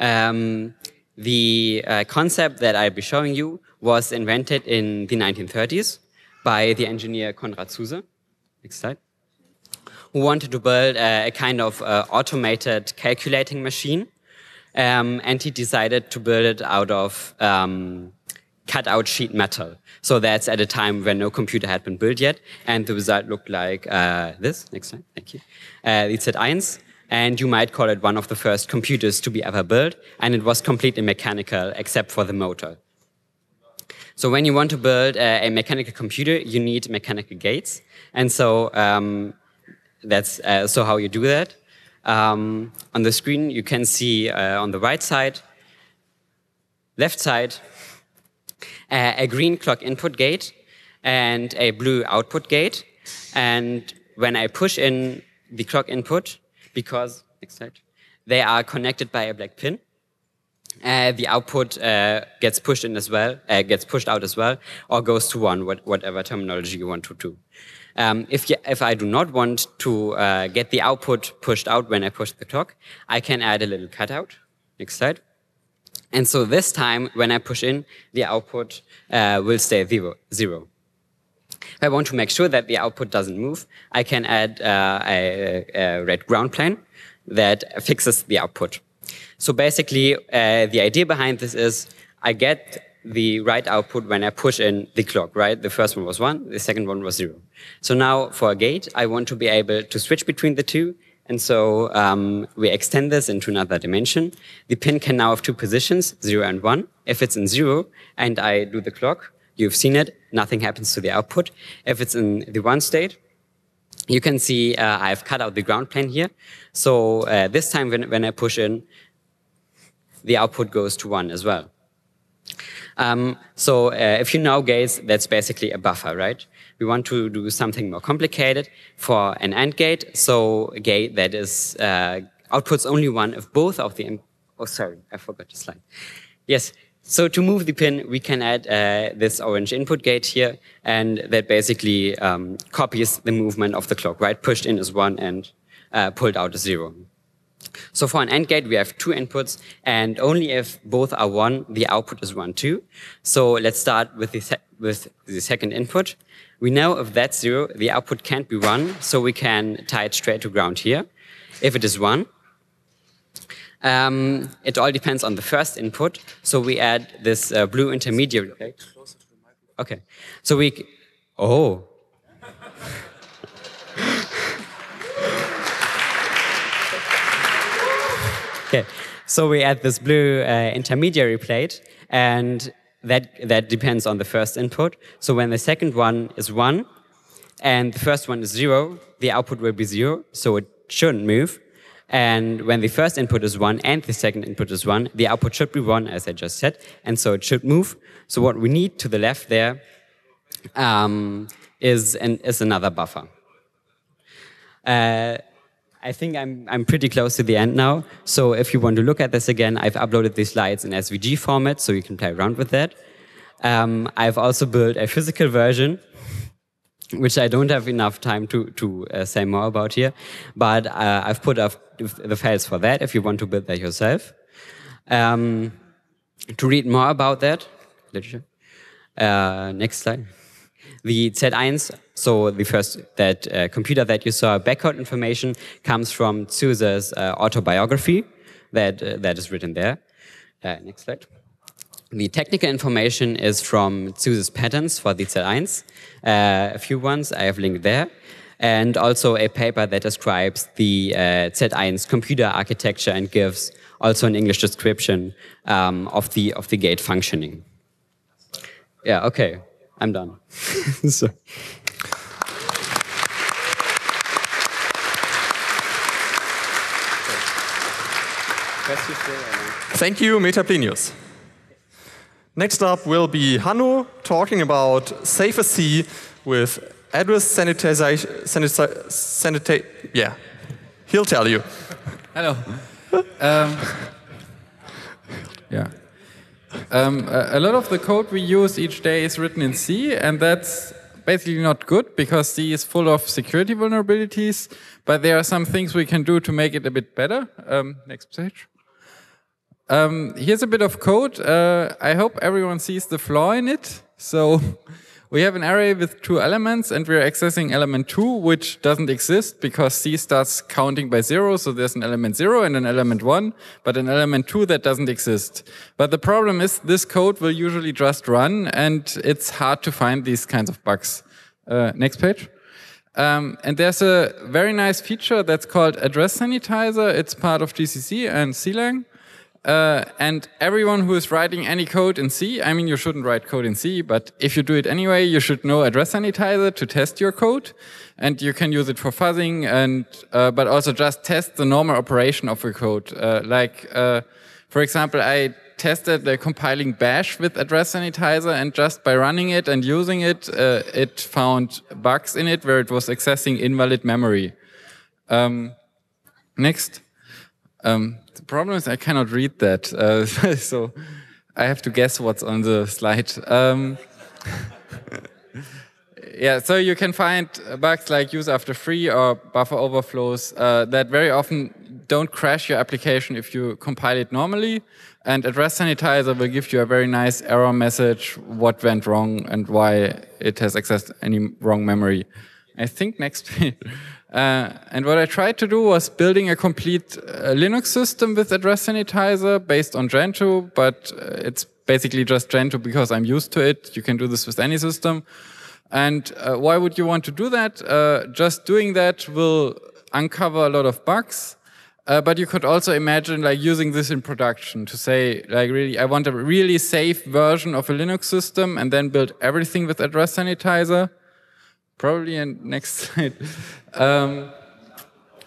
Um, the uh, concept that I'll be showing you was invented in the 1930s by the engineer Konrad Zuse. Next slide. Who wanted to build a, a kind of uh, automated calculating machine. Um, and he decided to build it out of um, cut out sheet metal. So that's at a time when no computer had been built yet. And the result looked like uh, this. Next slide. Thank you. Uh, the Z1 and you might call it one of the first computers to be ever built, and it was completely mechanical except for the motor. So when you want to build a, a mechanical computer, you need mechanical gates, and so um, that's uh, so how you do that. Um, on the screen, you can see uh, on the right side, left side, uh, a green clock input gate and a blue output gate. And when I push in the clock input, because next slide, they are connected by a black pin. Uh, the output uh, gets pushed in as well, uh, gets pushed out as well, or goes to one, what, whatever terminology you want to do. Um, if, you, if I do not want to uh, get the output pushed out when I push the clock, I can add a little cutout. Next slide. And so this time, when I push in, the output uh, will stay zero. zero. If I want to make sure that the output doesn't move, I can add uh, a, a, red ground plane that fixes the output. So basically, uh, the idea behind this is I get the right output when I push in the clock, right? The first one was one, the second one was zero. So now for a gate, I want to be able to switch between the two. And so um, we extend this into another dimension. The pin can now have two positions, zero and one. If it's in zero and I do the clock, you've seen it, nothing happens to the output. If it's in the one state, you can see uh, I've cut out the ground plane here. So uh, this time when, when I push in, the output goes to one as well. Um, so uh, if you know gates, that's basically a buffer, right? We want to do something more complicated for an AND gate. So a gate that is uh, outputs only one if both of the, oh sorry, I forgot the slide. Yes, so to move the pin, we can add uh, this orange input gate here, and that basically um, copies the movement of the clock, right? Pushed in is one and uh, pulled out is zero. So for an AND gate, we have two inputs, and only if both are one, the output is one too. So let's start with the, with the second input. We know if that's zero, the output can't be one, so we can tie it straight to ground here. If it is one, um, it all depends on the first input. So we add this uh, blue intermediary. Okay. So we, oh. Okay, so we add this blue uh, intermediary plate, and that, that depends on the first input. So when the second one is 1, and the first one is 0, the output will be 0, so it shouldn't move. And when the first input is 1 and the second input is 1, the output should be 1, as I just said, and so it should move. So what we need to the left there um, is, an, is another buffer. Uh, I think I'm, I'm pretty close to the end now. So if you want to look at this again, I've uploaded these slides in SVG format, so you can play around with that. Um, I've also built a physical version, which I don't have enough time to, to uh, say more about here. But uh, I've put up the files for that if you want to build that yourself. Um, to read more about that. Uh, next slide. The Z1, so the first that uh, computer that you saw, background information comes from Zuse's uh, autobiography that uh, that is written there. Uh, next slide. The technical information is from Zuse's patents for the Z1. Uh, a few ones I have linked there. And also a paper that describes the uh, Z1 computer architecture and gives also an English description um, of the of the gate functioning. Yeah, okay. I'm done. so. Thank you, Metaplenius. Next up will be Hanno talking about SaferC with address sanitization. Sanita yeah, he'll tell you. Hello. Um, yeah. Um, a, lot of the code we use each day is written in C, and that's basically not good because C is full of security vulnerabilities, but there are some things we can do to make it a bit better. Um, next page. Um, here's a bit of code. Uh, I hope everyone sees the flaw in it. So we have an array with two elements and we're accessing element two, which doesn't exist because C starts counting by zero. So there's an element zero and an element one, but an element two that doesn't exist. But the problem is this code will usually just run and it's hard to find these kinds of bugs. Uh, next page. Um, and there's a very nice feature that's called address sanitizer. It's part of GCC and CLang. Uh, and everyone who is writing any code in C, I mean, you shouldn't write code in C, but if you do it anyway, you should know address sanitizer to test your code. And you can use it for fuzzing and, uh, but also just test the normal operation of your code. Uh, like, uh, for example, I tested the compiling bash with address sanitizer and just by running it and using it, uh, it found bugs in it where it was accessing invalid memory. Um, next. Um, the problem is I cannot read that, uh, so I have to guess what's on the slide. Um, yeah, so you can find bugs like use after free or buffer overflows uh, that very often don't crash your application if you compile it normally. And address sanitizer will give you a very nice error message, what went wrong and why it has accessed any wrong memory. I think next Uh, and what I tried to do was building a complete uh, Linux system with address sanitizer based on Gentoo, but uh, it's basically just Gentoo because I'm used to it. You can do this with any system. And uh, why would you want to do that? Uh, just doing that will uncover a lot of bugs. But you could also imagine like using this in production to say like really I want a really safe version of a Linux system and then build everything with address sanitizer probably in next slide. Um,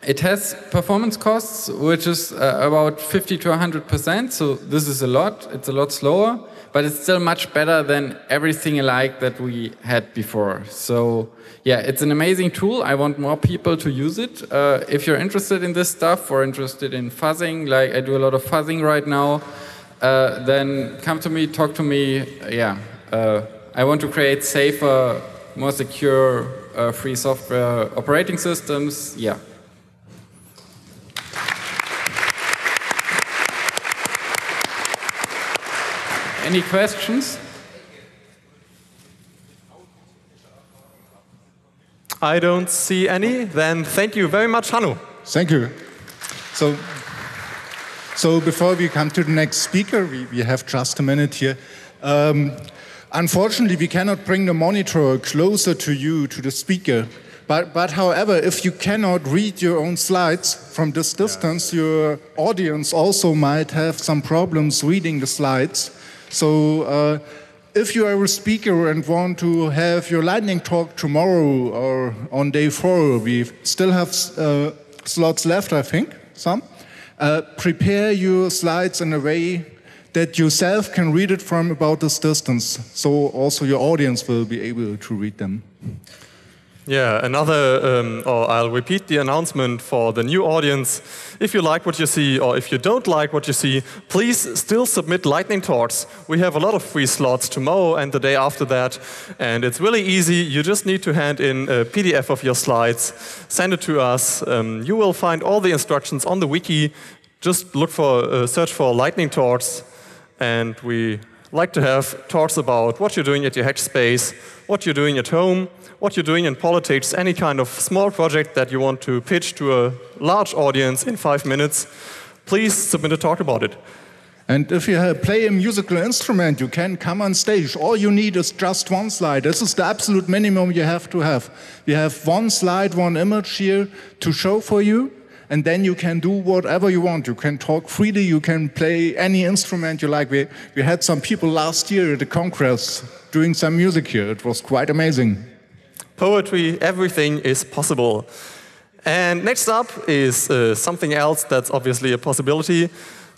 it has performance costs, which is uh, about 50 to 100%. So this is a lot. It's a lot slower, but it's still much better than everything alike that we had before. So yeah, it's an amazing tool. I want more people to use it. Uh, if you're interested in this stuff or interested in fuzzing, like I do a lot of fuzzing right now, uh, then come to me, talk to me. Yeah, uh, I want to create safer more secure uh, free software operating systems. Yeah. Any questions? I don't see any. Then thank you very much, Hanno. Thank you. So, so before we come to the next speaker, we, we have just a minute here. Um, Unfortunately, we cannot bring the monitor closer to you, to the speaker. But, but however, if you cannot read your own slides from this distance, yeah. your audience also might have some problems reading the slides. So uh, if you are a speaker and want to have your lightning talk tomorrow or on day four, we still have uh, slots left, I think, some. Uh, prepare your slides in a way that yourself can read it from about this distance, so also your audience will be able to read them. Yeah, another, um, or I'll repeat the announcement for the new audience. If you like what you see, or if you don't like what you see, please still submit lightning talks. We have a lot of free slots tomorrow and the day after that, and it's really easy. You just need to hand in a PDF of your slides, send it to us. Um, you will find all the instructions on the wiki. Just look for, uh, search for lightning talks, and we like to have talks about what you're doing at your Hackspace, what you're doing at home, what you're doing in politics, any kind of small project that you want to pitch to a large audience in five minutes. Please submit a talk about it. And if you play a musical instrument, you can come on stage. All you need is just one slide. This is the absolute minimum you have to have. We have one slide, one image here to show for you and then you can do whatever you want. You can talk freely, you can play any instrument you like. We, we had some people last year at the Congress doing some music here. It was quite amazing. Poetry, everything is possible. And next up is uh, something else that's obviously a possibility,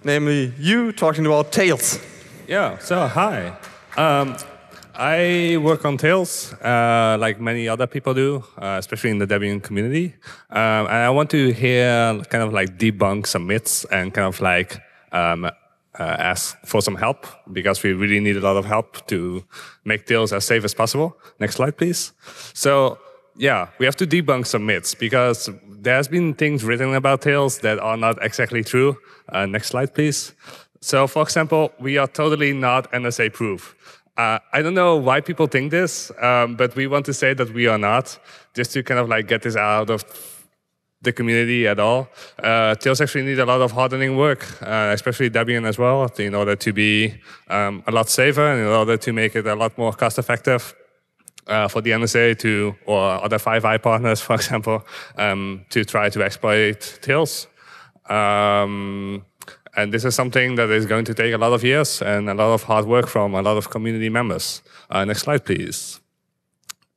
namely you talking about Tails. Yeah, so hi. Um, I work on Tails, uh, like many other people do, uh, especially in the Debian community. Um, and I want to hear kind of like debunk some myths and kind of like um, uh, ask for some help because we really need a lot of help to make Tails as safe as possible. Next slide, please. So yeah, we have to debunk some myths because there's been things written about Tails that are not exactly true. Uh, next slide, please. So for example, we are totally not NSA proof. Uh, I don't know why people think this, um, but we want to say that we are not, just to kind of like get this out of the community at all. Uh, Tails actually need a lot of hardening work, uh, especially Debian as well, in order to be um, a lot safer and in order to make it a lot more cost effective uh, for the NSA to, or other 5i partners, for example, um, to try to exploit Tails. Um, and this is something that is going to take a lot of years and a lot of hard work from a lot of community members. Uh, next slide, please.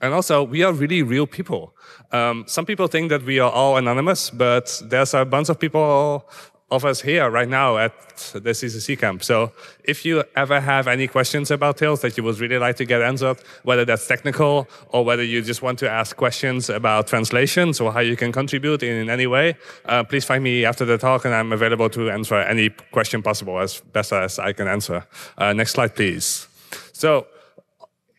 And also, we are really real people. Um, some people think that we are all anonymous, but there's a bunch of people of us here right now at the CCC camp. So if you ever have any questions about Tails that you would really like to get answered, whether that's technical or whether you just want to ask questions about translations or how you can contribute in any way, uh, please find me after the talk and I'm available to answer any question possible as best as I can answer. Uh, next slide, please. So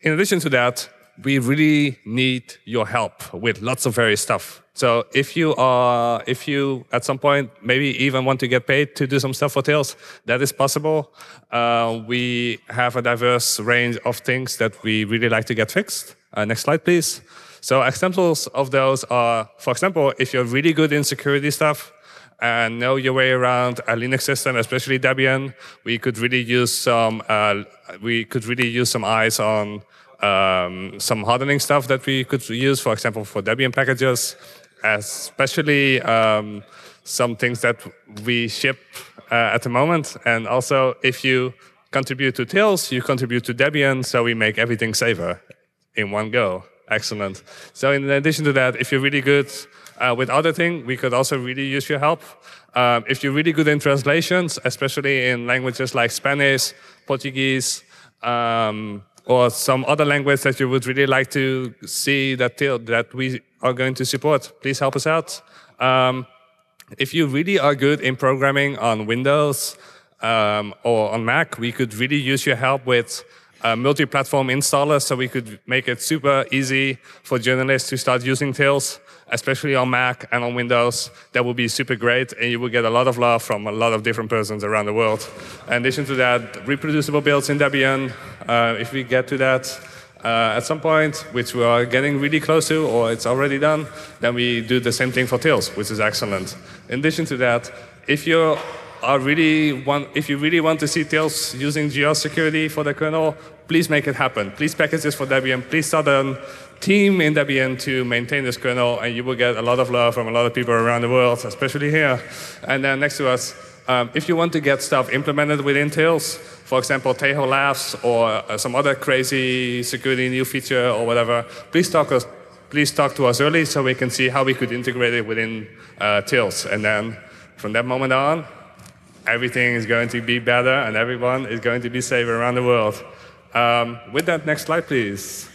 in addition to that, we really need your help with lots of various stuff. So if you are, if you at some point maybe even want to get paid to do some stuff for Tails, that is possible. Uh, we have a diverse range of things that we really like to get fixed. Uh, next slide, please. So examples of those are, for example, if you're really good in security stuff, and know your way around a Linux system, especially Debian, we could really use some uh, we could really use some eyes on um, some hardening stuff that we could use, for example, for Debian packages, especially um, some things that we ship uh, at the moment. And also, if you contribute to Tails, you contribute to Debian, so we make everything safer in one go. Excellent. So in addition to that, if you're really good uh, with other things, we could also really use your help. Um, if you're really good in translations, especially in languages like Spanish, Portuguese, um, or some other language that you would really like to see that that we are going to support, please help us out. Um, if you really are good in programming on Windows um, or on Mac, we could really use your help with a multi-platform installer so we could make it super easy for journalists to start using Tails, especially on Mac and on Windows. That would be super great, and you will get a lot of love from a lot of different persons around the world. In addition to that, reproducible builds in Debian, uh, if we get to that, uh, at some point, which we are getting really close to, or it's already done, then we do the same thing for Tails, which is excellent. In addition to that, if you're really want, if you really want to see Tails using grsecurity for the kernel, please make it happen. Please package this for Debian. Please start team in Debian to maintain this kernel, and you will get a lot of love from a lot of people around the world, especially here. And then next to us, um, if you want to get stuff implemented within Tails, for example, Tejo Labs or uh, some other crazy security new feature or whatever, please talk us. Please talk to us early so we can see how we could integrate it within uh, Tails. And then from that moment on, everything is going to be better and everyone is going to be safer around the world. Um, with that, next slide, please.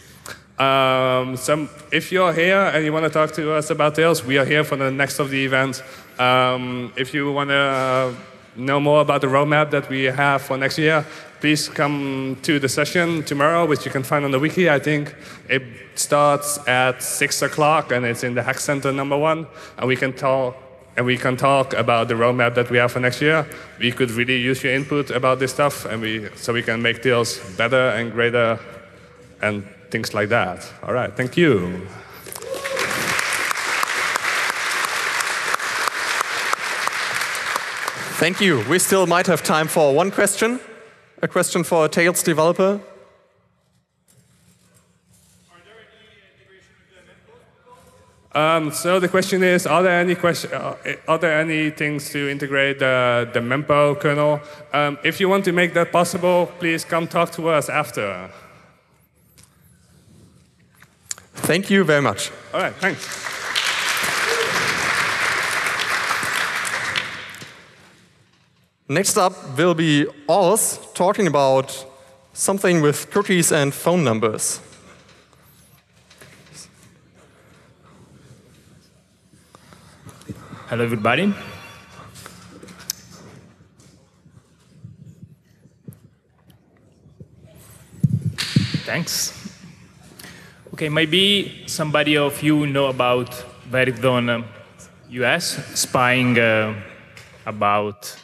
Um, some, if you're here and you want to talk to us about Tails, we are here for the next of the event. Um, if you want to know more about the roadmap that we have for next year, please come to the session tomorrow, which you can find on the wiki. I think it starts at 6 o'clock and it's in the Hack Center number one. And we can talk and we can talk about the roadmap that we have for next year. We could really use your input about this stuff, and we so we can make Tails better and greater, and things like that. All right, thank you. Thank you. We still might have time for one question. A question for a Tails developer. Um, so the question is, are there any question, uh, are there any things to integrate the, the Mempo kernel? Um, if you want to make that possible, please come talk to us after. Thank you very much. All right, thanks. Next up will be Oz talking about something with cookies and phone numbers. Hello, everybody. Thanks. Okay, maybe somebody of you know about Verizon US um, spying uh, about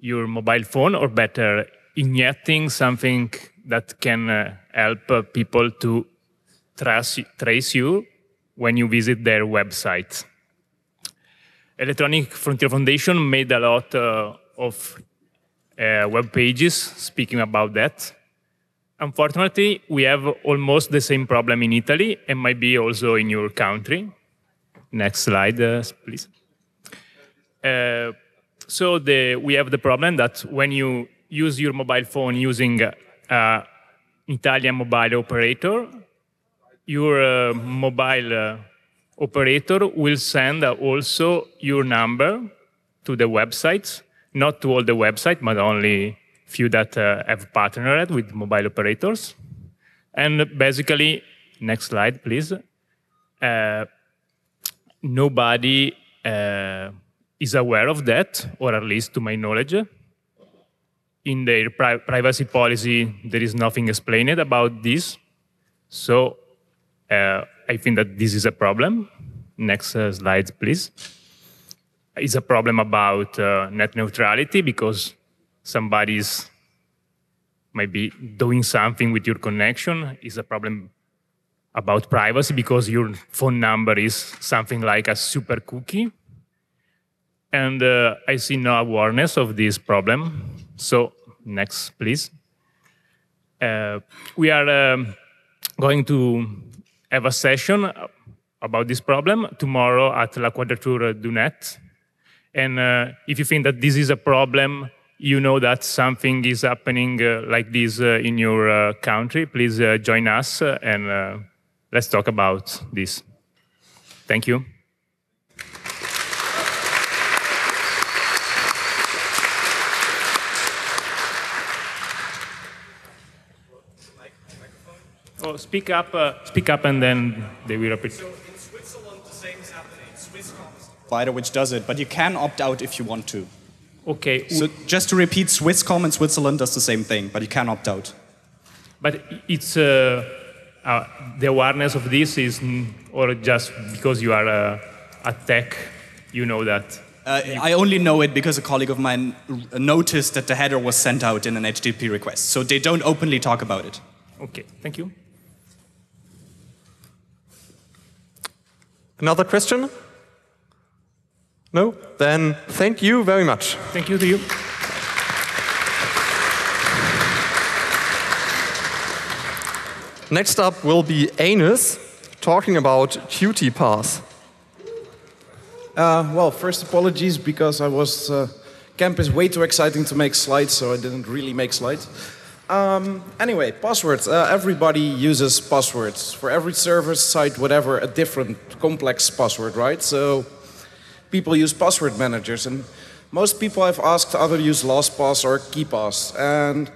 your mobile phone, or better, injecting something that can uh, help uh, people to trace, trace you when you visit their website. Electronic Frontier Foundation made a lot uh, of uh, web pages speaking about that. Unfortunately, we have almost the same problem in Italy and maybe also in your country. Next slide, uh, please. Uh, so the, we have the problem that when you use your mobile phone using uh, Italian mobile operator, your uh, mobile uh, operator will send also your number to the websites, not to all the websites, but only few that uh, have partnered with mobile operators. And basically, next slide, please. Uh, nobody uh, is aware of that, or at least to my knowledge. In their pri privacy policy, there is nothing explained about this. So Uh, I think that this is a problem. Next uh, slide, please. It's a problem about uh, net neutrality because somebody's maybe doing something with your connection. is a problem about privacy because your phone number is something like a super cookie. And uh, I see no awareness of this problem. So, next, please. Uh, we are um, going to have a session about this problem tomorrow at La Quadrature du Net. And uh, if you think that this is a problem, you know that something is happening uh, like this uh, in your uh, country, please uh, join us uh, and let's talk about this. Thank you. Oh, speak up, uh, speak up, and then they will repeat. So in Switzerland, the same is happening. Swisscom's provider which does it, but you can opt out if you want to. Okay. So just to repeat, Swisscom in Switzerland does the same thing, but you can opt out. But it's uh, uh, the awareness of this is, or just because you are a, a tech, you know that. Uh, I only know it because a colleague of mine noticed that the header was sent out in an HTTP request. So they don't openly talk about it. Okay, thank you. Another question? No? Then thank you very much. Thank you to you. Next up will be Anus talking about Qt Pass. Uh, well, first apologies because I was uh, camp is way too exciting to make slides, so I didn't really make slides. Um, anyway, passwords. Uh, everybody uses passwords for every server, site, whatever, a different complex password, right? So people use password managers, and most people I've asked either use LastPass or KeePass, and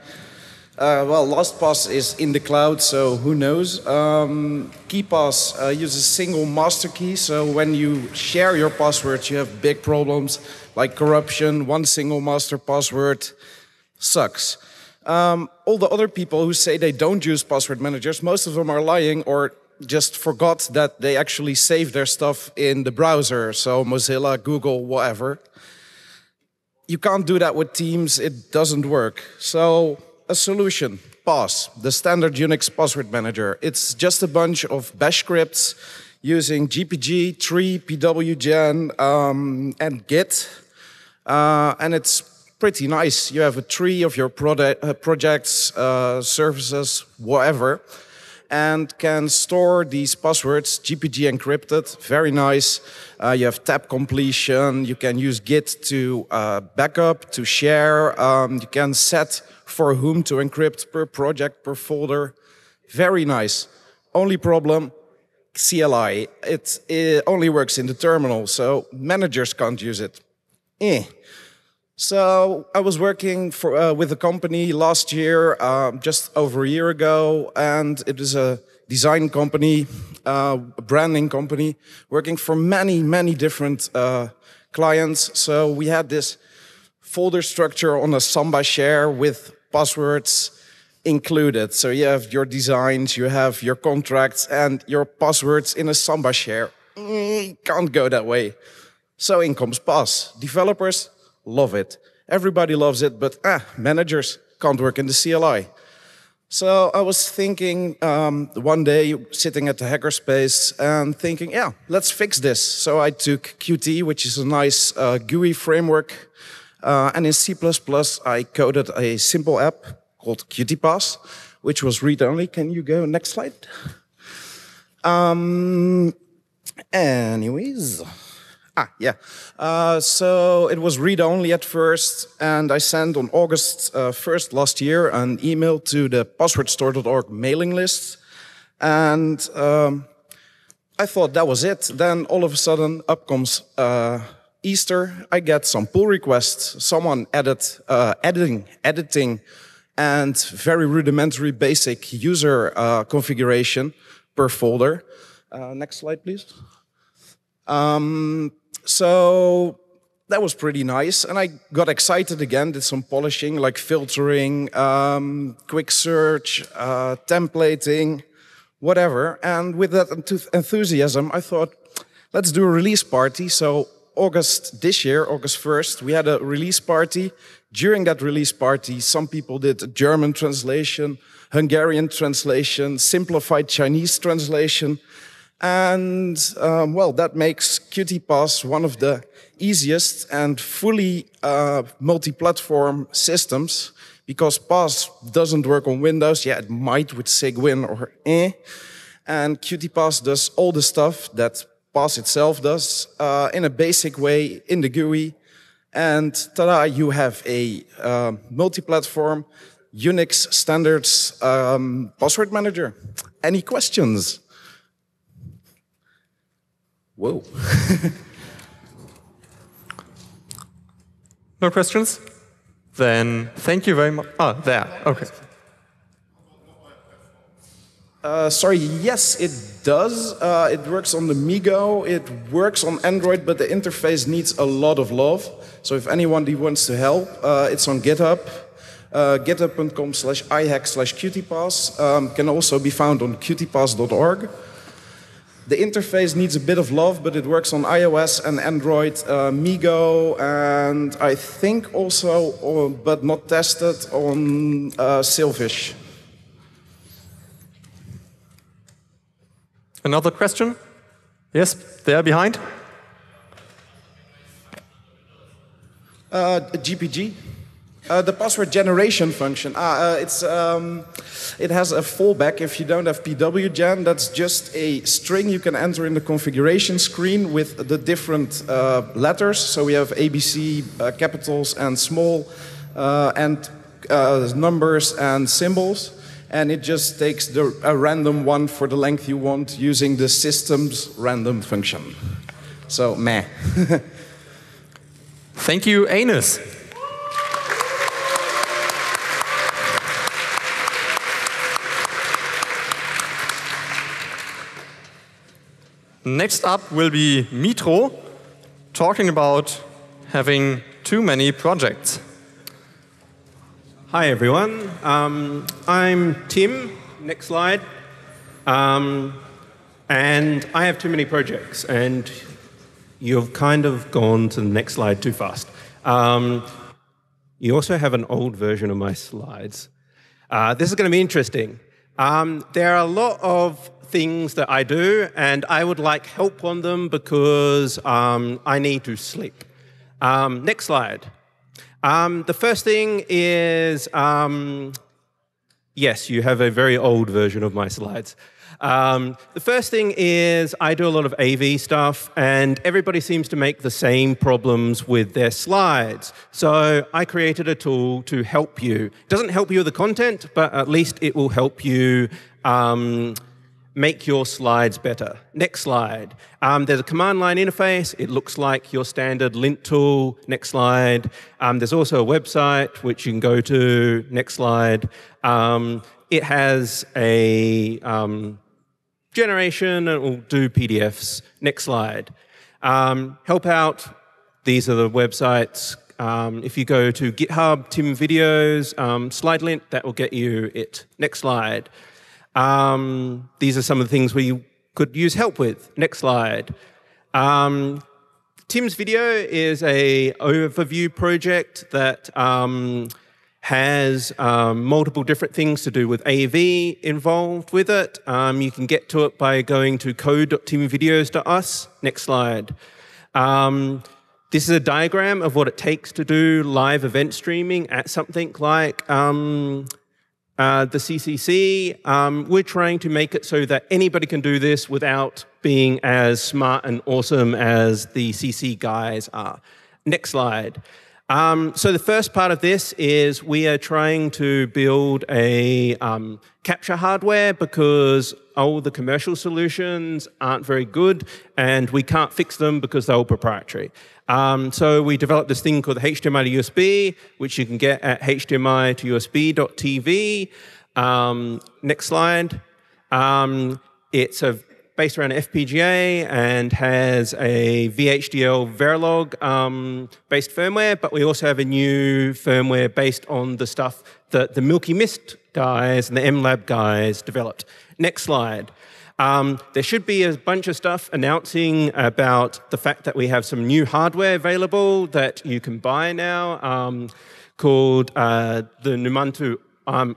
uh, well, LastPass is in the cloud, so who knows? Um, KeePass uh, uses single master key, so when you share your passwords, you have big problems like corruption. One single master password sucks. Um, all the other people who say they don't use password managers, most of them are lying or just forgot that they actually save their stuff in the browser. So Mozilla, Google, whatever. You can't do that with Teams, it doesn't work. So a solution, Pass, the standard Unix password manager. It's just a bunch of bash scripts using GPG, tree, pwgen, um, and Git. Uh, and it's pretty nice. You have a tree of your product, uh, projects, uh, services, whatever, and can store these passwords GPG encrypted. Very nice. Uh, you have tab completion. You can use Git to uh, backup, to share. Um, you can set for whom to encrypt per project, per folder. Very nice. Only problem, CLI. It, it only works in the terminal, so managers can't use it. Eh. So I was working for, uh, with a company last year, uh, just over a year ago, and it is a design company, uh, a branding company, working for many, many different uh, clients. So we had this folder structure on a Samba share with passwords included. So you have your designs, you have your contracts, and your passwords in a Samba share. Mm, can't go that way. So in comes Pass. Developers love it. Everybody loves it, but ah, managers can't work in the CLI. So I was thinking um, one day, sitting at the hackerspace and thinking, yeah, let's fix this. So I took Qt, which is a nice uh, GUI framework, uh, and in C++, I coded a simple app called QtPass, which was read-only. Can you go next slide? Um, anyways, ah, yeah. Uh, so it was read-only at first, and I sent on August uh, 1st last year an email to the passwordstore.org mailing list, and um, I thought that was it. Then all of a sudden, up comes uh, Easter, I get some pull requests. Someone added uh, editing, editing, and very rudimentary basic user uh, configuration per folder. Uh, next slide, please. Um, so that was pretty nice, and I got excited again. Did some polishing, like filtering, um, quick search, uh, templating, whatever. And with that enthusiasm, I thought, let's do a release party. So August this year, August 1st, we had a release party. During that release party, some people did a German translation, Hungarian translation, simplified Chinese translation. And um, well, that makes QtPass one of the easiest and fully uh, multi-platform systems because Pass doesn't work on Windows. Yeah, it might with Cygwin or eh. And QtPass does all the stuff that Pass itself does uh, in a basic way in the GUI. And tada, you have a uh, multi-platform Unix standards um, password manager. Any questions? Whoa. No questions? Then thank you very much. Ah, there. Okay. Uh, sorry, yes, it does. Uh, it works on the MeeGo, it works on Android, but the interface needs a lot of love. So if anyone wants to help, uh, it's on GitHub. Uh, github.com slash ihack slash qtpass um, can also be found on qtpass.org. The interface needs a bit of love, but it works on iOS and Android, uh, MeeGo, and I think also, uh, but not tested, on uh, Sailfish. Another question? Yes, there behind. Uh, GPG. Uh, the password generation function. Ah, uh, it's, um, it has a fallback if you don't have PWGen. That's just a string you can enter in the configuration screen with the different uh, letters. So we have ABC, uh, capitals, and small, uh, and uh, numbers and symbols. And it just takes the, a random one for the length you want using the system's random function. So, meh. Thank you, Anus. Next up will be mithro talking about having too many projects. Hi, everyone. Um, I'm Tim. Next slide. Um, and I have too many projects, and you've kind of gone to the next slide too fast. Um, you also have an old version of my slides. Uh, this is going to be interesting. Um, there are a lot of things that I do, and I would like help on them because um, I need to sleep. Um, next slide. Um, the first thing is um, yes, you have a very old version of my slides. Um, the first thing is I do a lot of AV stuff, and everybody seems to make the same problems with their slides. So I created a tool to help you. It doesn't help you with the content, but at least it will help you. Um, make your slides better. Next slide. Um, there's a command line interface. It looks like your standard lint tool. Next slide. Um, there's also a website which you can go to. Next slide. Um, it has a um, generation and it will do PDFs. Next slide. Um, help out. These are the websites. Um, if you go to GitHub, Tim Videos, slide lint, that will get you it. Next slide. Um, these are some of the things we could use help with. Next slide. Um, Tim's video is a overview project that um, has um, multiple different things to do with AV involved with it. Um, you can get to it by going to code.timvideos.us. Next slide. Um, this is a diagram of what it takes to do live event streaming at something like um, uh, the CCC, um, we're trying to make it so that anybody can do this without being as smart and awesome as the CC guys are. Next slide. Um, so the first part of this is we are trying to build a um, capture hardware because all the commercial solutions aren't very good and we can't fix them because they're all proprietary. Um, so we developed this thing called the HDMI to USB, which you can get at HDMI to USB.tv. Um, next slide. Um, it's a, based around FPGA and has a VHDL Verilog um, based firmware, but we also have a new firmware based on the stuff that the Milky Mist guys and the MLab guys developed. Next slide. Um, there should be a bunch of stuff announcing about the fact that we have some new hardware available that you can buy now um, called uh, the Numato um.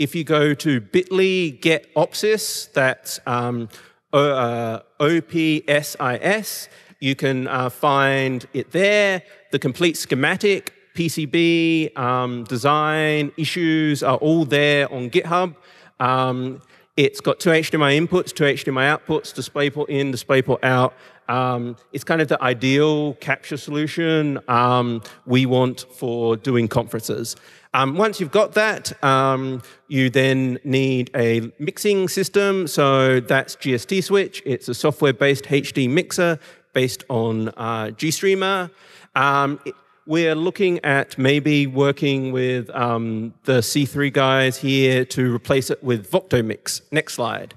If you go to bit.ly get Opsis, that's um, o, uh, OPSIS, you can uh, find it there. The complete schematic, PCB, um, design, issues are all there on GitHub. Um, it's got two HDMI inputs, two HDMI outputs, DisplayPort in, DisplayPort out. Um, it's kind of the ideal capture solution um, we want for doing conferences. Um, once you've got that, um, you then need a mixing system. So that's GST Switch. It's a software-based HD mixer based on uh, GStreamer. Um, it, we're looking at maybe working with um, the C3 guys here to replace it with Voctomix. Next slide.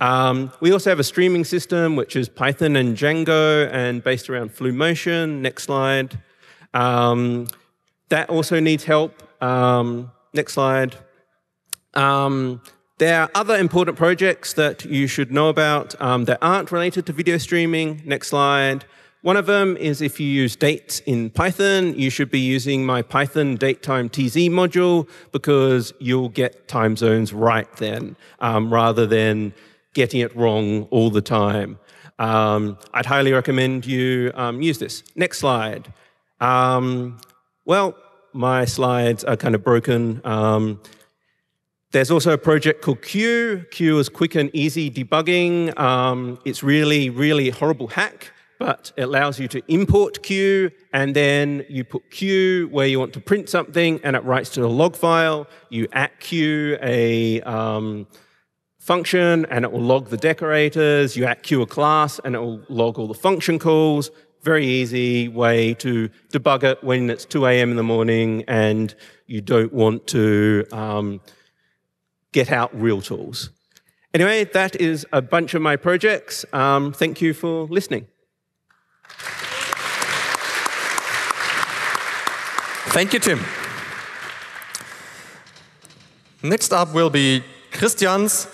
Um, we also have a streaming system which is Python and Django and based around Flumotion. Next slide. Um, that also needs help. Um, next slide. Um, there are other important projects that you should know about um, that aren't related to video streaming. Next slide. One of them is if you use dates in Python, you should be using my Python datetime TZ module because you'll get time zones right then, um, rather than getting it wrong all the time. Um, I'd highly recommend you um, use this. Next slide. Um, well, my slides are kind of broken. Um, there's also a project called Q. Q is quick and easy debugging. Um, it's really, really horrible hack but it allows you to import Q, and then you put Q where you want to print something, and it writes to the log file. You at Q a um, function, and it will log the decorators. You at Q a class, and it will log all the function calls. Very easy way to debug it when it's 2 a.m. in the morning and you don't want to um, get out real tools. Anyway, that is a bunch of my projects. Um, thank you for listening. Thank you, Tim. Next up will be Christians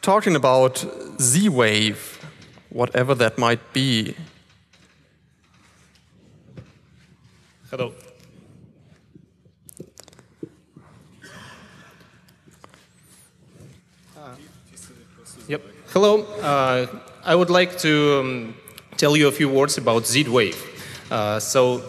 talking about Z-Wave, whatever that might be. Hello. Yep. Hello. Uh, I would like to um, tell you a few words about Z-Wave. Uh, so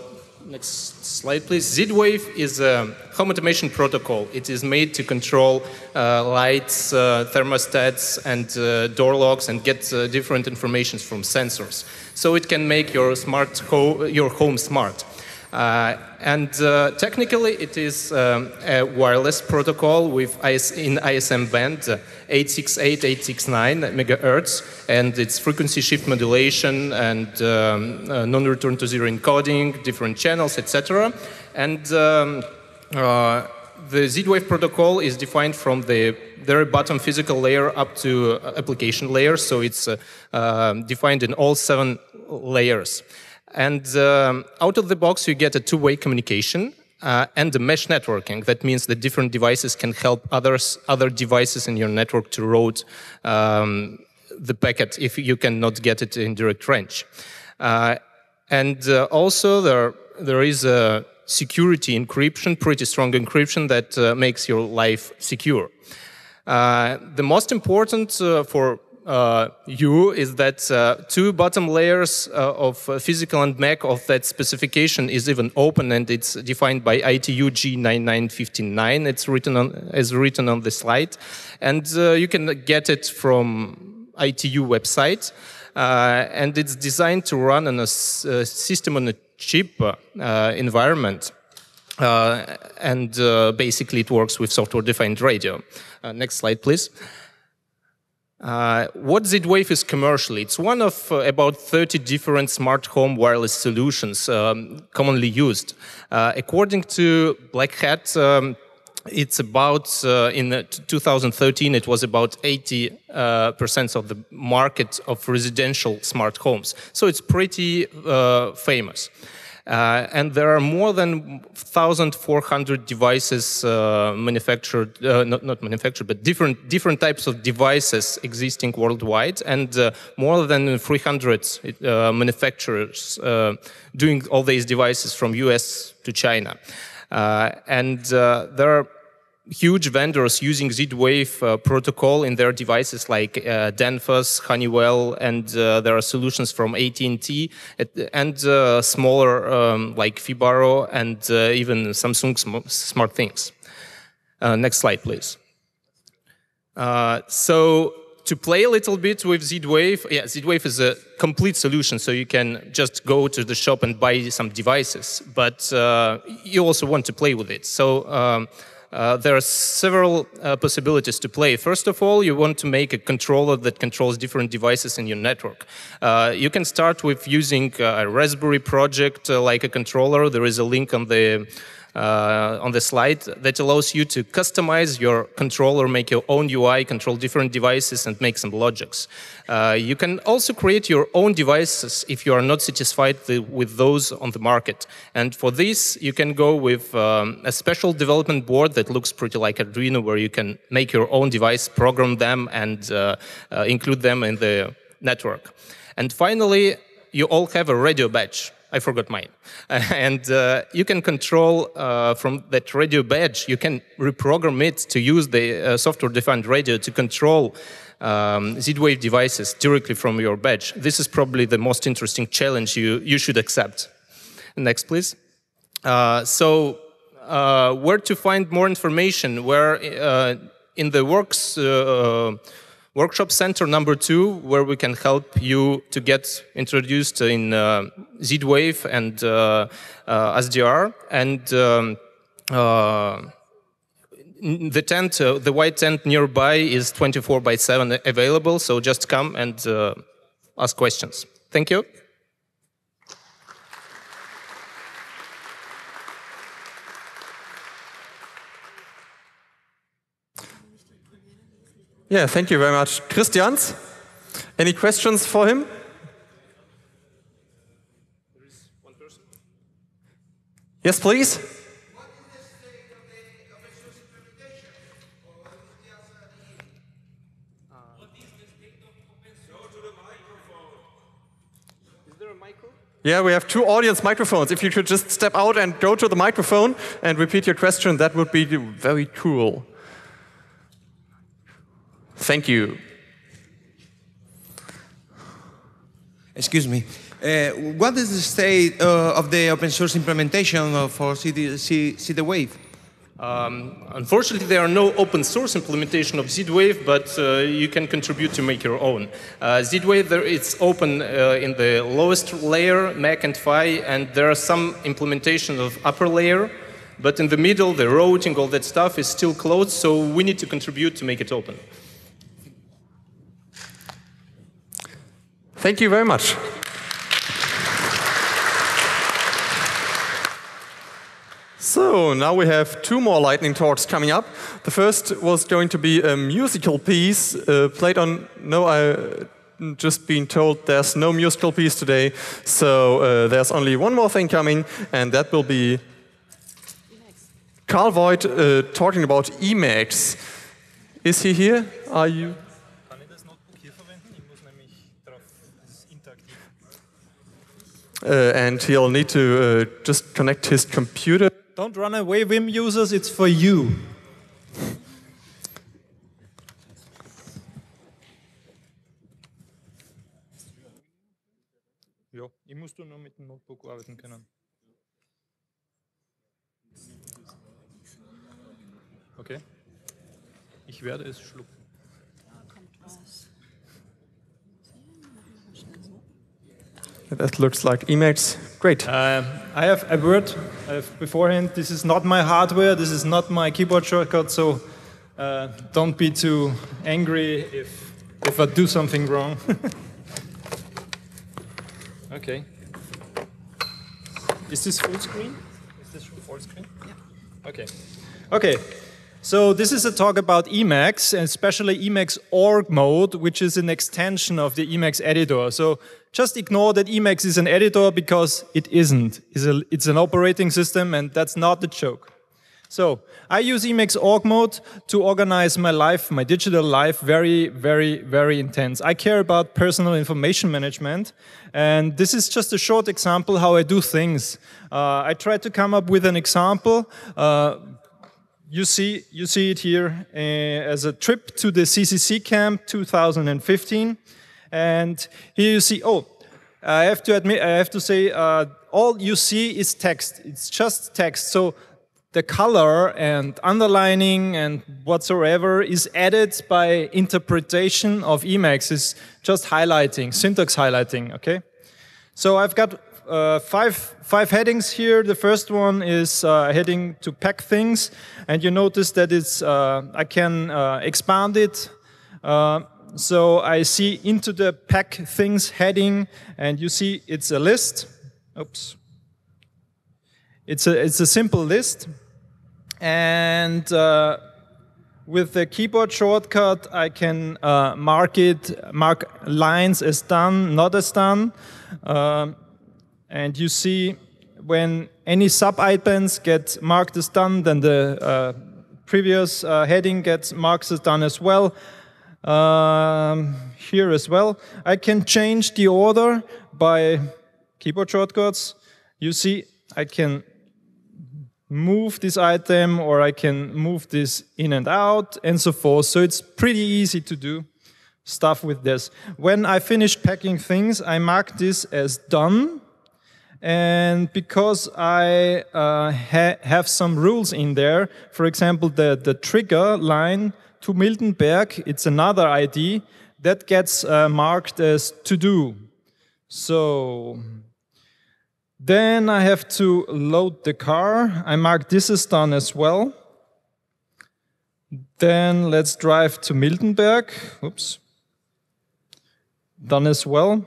Next slide, please. Z-Wave is a home automation protocol. It is made to control uh, lights, uh, thermostats, and uh, door locks, and get uh, different information from sensors. So it can make your smart ho your home smart. Uh, and uh, technically, it is um, a wireless protocol with IS in ISM band uh, 868, 869 megahertz, and its frequency shift modulation and um, non-return to zero encoding, different channels, etc. And um, the Z-Wave protocol is defined from the very bottom physical layer up to application layer, so it's uh, defined in all seven layers. And um, out of the box, you get a two-way communication uh, and the mesh networking. That means that different devices can help others, other devices in your network to route um, the packet if you cannot get it in direct range. Uh, and uh, also there, there is a security encryption, pretty strong encryption that uh, makes your life secure. Uh, the most important for uh, U is that uh, two bottom layers uh, of uh, physical and MAC of that specification is even open and it's defined by ITU G9959. It's written on, as written on the slide. And uh, you can get it from ITU website. Uh, and it's designed to run on a system on a chip environment. and basically it works with software-defined radio. next slide, please. Uh, what Z-Wave is commercially? It's one of uh, about 30 different smart home wireless solutions um, commonly used. Uh, according to Black Hat, um, it's about, uh, in 2013, it was about 80% uh, of the market of residential smart homes. So it's pretty famous. Uh, and there are more than 1,400 devices uh, manufactured, uh, not, not manufactured, but different, different types of devices existing worldwide, and uh, more than 300 uh, manufacturers uh, doing all these devices from US to China. and there are huge vendors using Z-Wave uh, protocol in their devices like uh, Danfoss, Honeywell, and uh, there are solutions from AT&T and uh, smaller um, like Fibaro and uh, even Samsung sm Smart Things. Uh, next slide, please. so to play a little bit with Z-Wave, yeah, Z-Wave is a complete solution, so you can just go to the shop and buy some devices, but you also want to play with it. So um, uh, there are several uh, possibilities to play. First of all, you want to make a controller that controls different devices in your network. Uh, you can start with using a Raspberry project uh, like a controller. There is a link on the uh, on the slide that allows you to customize your controller, make your own UI, control different devices, and make some logics. Uh, you can also create your own devices if you are not satisfied the, with those on the market. And for this, you can go with um, a special development board that looks pretty like Arduino, where you can make your own device, program them, and uh, uh include them in the network. And finally, you all have a radio badge. I forgot mine. and uh, you can control uh, from that radio badge, you can reprogram it to use the uh, software-defined radio to control um, Z-Wave devices directly from your badge. This is probably the most interesting challenge you, you should accept. Next, please. Uh, so, uh, where to find more information? Where uh, in the works workshop center number two, where we can help you to get introduced in uh, Z-Wave and uh, uh, SDR. And um, uh, the tent, uh, the white tent nearby is 24 by 7 available, so just come and uh, ask questions. Thank you. Yeah, thank you very much. Christians, any questions for him? There is one person. Yes, please. Yeah, we have two audience microphones. If you could just step out and go to the microphone and repeat your question, that would be very cool. Thank you. Excuse me. Uh, what is the state uh, of the open source implementation for CD, C, CD Wave? Um, unfortunately, there are no open source implementation of Z-Wave, but uh, you can contribute to make your own. Uh, Z-Wave, it's open uh, in the lowest layer, Mac and PHY, and there are some implementation of upper layer, but in the middle, the routing, all that stuff is still closed, so we need to contribute to make it open. Thank you very much. So now we have two more lightning talks coming up. The first was going to be a musical piece uh, played on. No, I just been told there's no musical piece today, so uh, there's only one more thing coming, and that will be Karl Voit uh, talking about Emacs. Is he here? Are you? And he'll need to uh, just connect his computer. Don't run away, Vim users, it's for you. Jo, ich musst du nur mit dem Notebook arbeiten können. Okay. Ich werde es schlucken. That looks like Emacs. Great. Uh, I have a word uh, beforehand. This is not my hardware. This is not my keyboard shortcut. So uh, don't be too angry if if I do something wrong. okay. Is this full screen? Is this full screen? Yeah. Okay. Okay. So this is a talk about Emacs, and especially Emacs org mode, which is an extension of the Emacs editor. So just ignore that Emacs is an editor because it isn't. It's, a, it's an operating system, and that's not the joke. So I use Emacs org mode to organize my life, my digital life, very, very, very intense. I care about personal information management, and this is just a short example how I do things. Uh, I try to come up with an example. Uh, you see, you see it here uh, as a trip to the CCC camp 2015. And here you see, oh, I have to admit, I have to say, uh, all you see is text. It's just text. So the color and underlining and whatsoever is added by interpretation of Emacs, is just highlighting, syntax highlighting, okay? So I've got uh, five, five headings here. The first one is uh, heading to pack things, and you notice that it's, uh, I can uh, expand it. Uh, so I see into the pack things heading, and you see it's a list. Oops. It's a, it's a simple list. And uh, with the keyboard shortcut, I can mark it, mark lines as done, not as done. Um, and you see when any sub-items get marked as done, then the uh, previous uh, heading gets marked as done as well. Um, here as well. I can change the order by keyboard shortcuts. You see, I can move this item or I can move this in and out and so forth. So it's pretty easy to do stuff with this. When I finish packing things, I mark this as done and because I uh, ha have some rules in there, for example, the, the trigger line to Mildenberg, it's another ID, that gets uh, marked as to do. So then I have to load the car. I mark this as done as well. Then let's drive to Mildenberg. Oops. Done as well.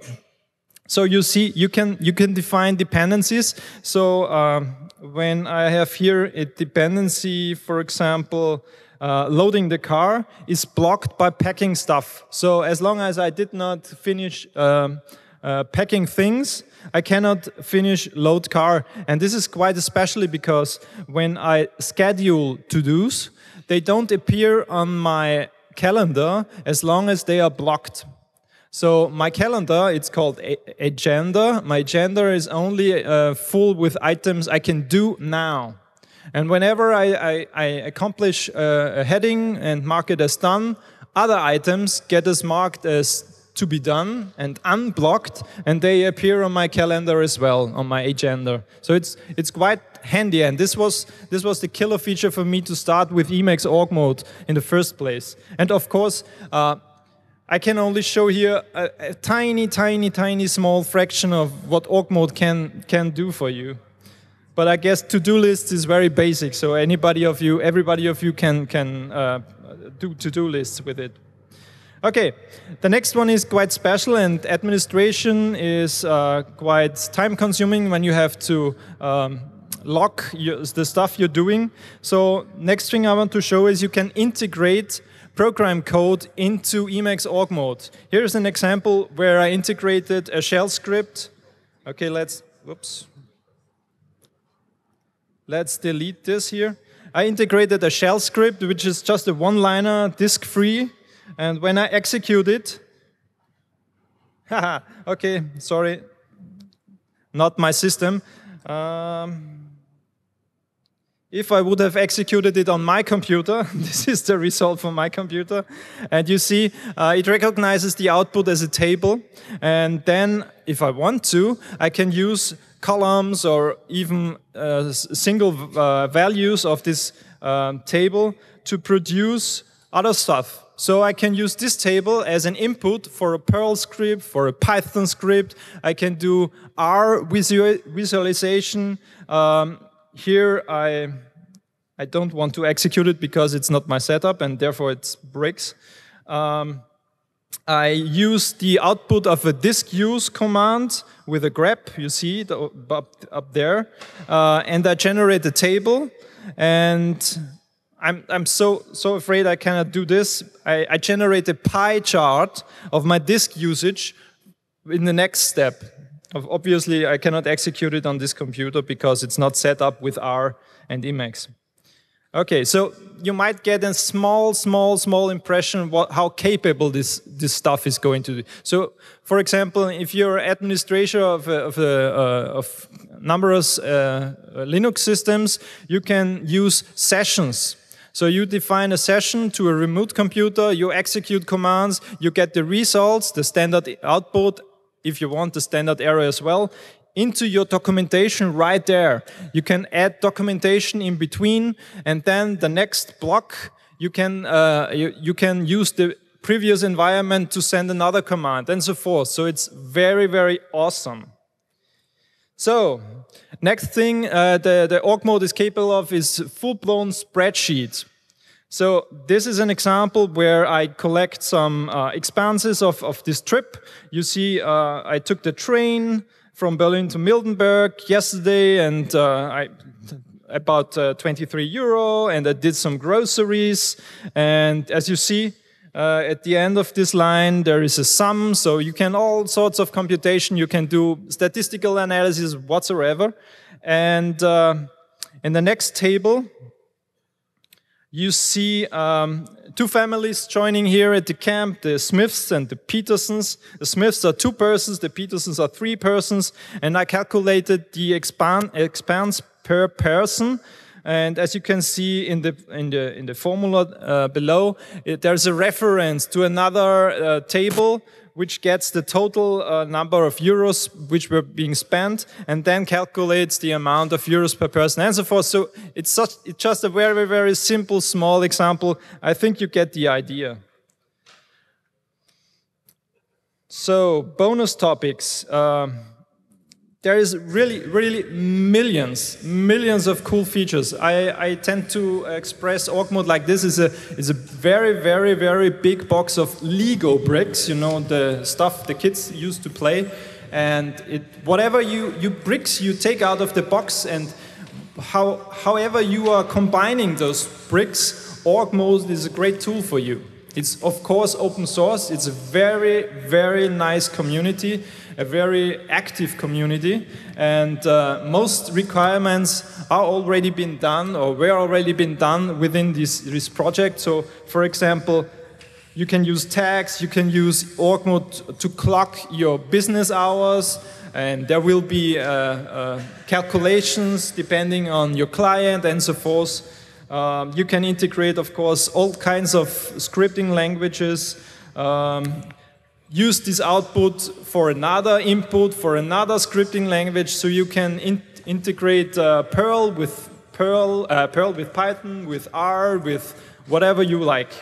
So you see, you can you can define dependencies. So um, when I have here a dependency, for example, uh, loading the car is blocked by packing stuff. So as long as I did not finish um, uh, packing things, I cannot finish load car. And this is quite especially because when I schedule to-dos, they don't appear on my calendar as long as they are blocked. So my calendar, it's called agenda. My agenda is only uh, full with items I can do now. And whenever I, I, I accomplish uh, a heading and mark it as done, other items get as marked as to be done and unblocked, and they appear on my calendar as well, on my agenda. So it's, it's quite handy, and this was, this was the killer feature for me to start with Emacs org mode in the first place. And of course, uh, I can only show here a, a, tiny, tiny, tiny small fraction of what org mode can, can do for you. But I guess to-do list is very basic, so anybody of you, everybody of you can, can uh, do to-do lists with it. Okay, the next one is quite special and administration is uh, quite time consuming when you have to um, lock your, the stuff you're doing. So next thing I want to show is you can integrate program code into Emacs org mode. Here's an example where I integrated a shell script. Okay, let's, whoops. Let's delete this here. I integrated a shell script, which is just a one-liner, disk-free, and when I execute it, okay, sorry, not my system. Um, if I would have executed it on my computer, this is the result from my computer, and you see uh, it recognizes the output as a table, and then if I want to, I can use columns or even uh, single uh, values of this um, table to produce other stuff. So I can use this table as an input for a Perl script, for a Python script. I can do R visual visualization. Um, here I, I don't want to execute it because it's not my setup and therefore it breaks. Um, I use the output of a disk use command with a grep, you see it up, up there, uh, and I generate a table. And I'm, I'm so, so afraid I cannot do this. I, I generate a pie chart of my disk usage in the next step. Obviously, I cannot execute it on this computer because it's not set up with R and Emacs. Okay, so you might get a small, small, small impression what, how capable this, this stuff is going to do. So, for example, if you're administrator of, of, uh, of numerous uh, Linux systems, you can use sessions. So you define a session to a remote computer, you execute commands, you get the results, the standard output, if you want the standard error as well, into your documentation right there. You can add documentation in between, and then the next block, you can, uh, you, you can use the previous environment to send another command, and so forth. So it's very, very awesome. So, next thing uh, the, the org mode is capable of is full-blown spreadsheet. So this is an example where I collect some uh, expenses of, of this trip. You see, uh, I took the train from Berlin to Mildenberg yesterday and uh, I about uh, 23 euro and I did some groceries. And as you see, uh, at the end of this line, there is a sum. So you can all sorts of computation. You can do statistical analysis whatsoever. And uh, in the next table, you see um, two families joining here at the camp, the Smiths and the Petersons. The Smiths are two persons, the Petersons are three persons, and I calculated the expense per person. And as you can see in the in the in the formula uh, below, it, there's a reference to another uh, table which gets the total uh, number of euros which were being spent and then calculates the amount of euros per person and so forth. So it's, such, it's just a very, very simple, small example. I think you get the idea. So, bonus topics. Um, there is really, really millions, millions of cool features. I, I tend to express org mode like this is a, is a very, very, very big box of Lego bricks, you know, the stuff the kids used to play. And it, whatever you, you bricks you take out of the box and how, however you are combining those bricks, org mode is a great tool for you. It's of course open source. It's a very, very nice community a very active community, and uh, most requirements are already been done or were already been done within this, this project. So, for example, you can use tags, you can use org mode to clock your business hours, and there will be uh, uh, calculations depending on your client and so forth. Um, you can integrate, of course, all kinds of scripting languages. Um, use this output for another input, for another scripting language, so you can in integrate uh, Perl with Perl, uh, Perl with Python, with R, with whatever you like.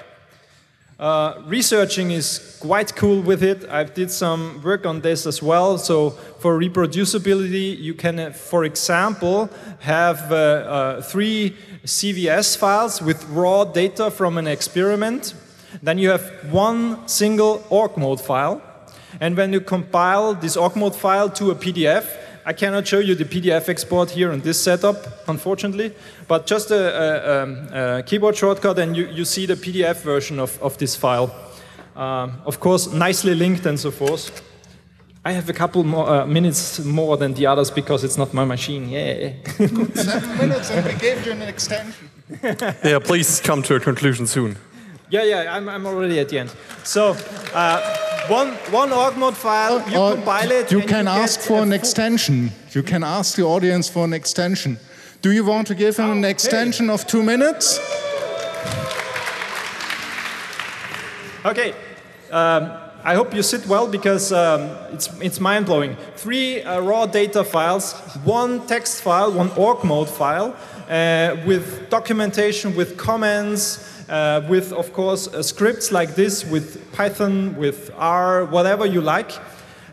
Uh, researching is quite cool with it. I've did some work on this as well. So for reproducibility, you can, uh, for example, have uh, uh, three CVS files with raw data from an experiment then you have one single org mode file. And when you compile this org mode file to a PDF, I cannot show you the PDF export here in this setup, unfortunately, but just a, a, um, a keyboard shortcut and you, you, see the PDF version of, of this file. Um, of course, nicely linked and so forth. I have a couple more uh, minutes more than the others because it's not my machine. Yeah. Seven minutes and we gave you an extension. yeah, please come to a conclusion soon. Yeah, yeah, I'm, I'm already at the end. So, uh, one, one org mode file, you or compile it. You can you ask for an extension. You can ask the audience for an extension. Do you want to give him an extension of two minutes? Okay. Um, I hope you sit well because um, it's, it's mind blowing. Three uh, raw data files, one text file, one org mode file, uh, with documentation, with comments, uh, with, of course, uh, scripts like this with Python, with R, whatever you like.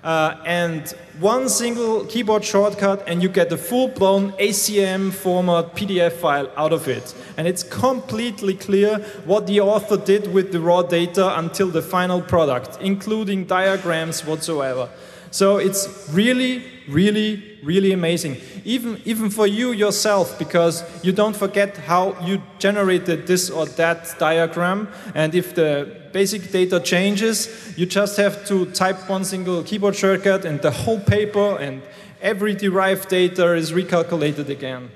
Uh, and one single keyboard shortcut and you get the full-blown ACM format PDF file out of it. And it's completely clear what the author did with the raw data until the final product, including diagrams whatsoever. So it's really, really, really amazing. Even, even for you yourself, because you don't forget how you generated this or that diagram. And if the basic data changes, you just have to type one single keyboard shortcut and the whole paper and every derived data is recalculated again.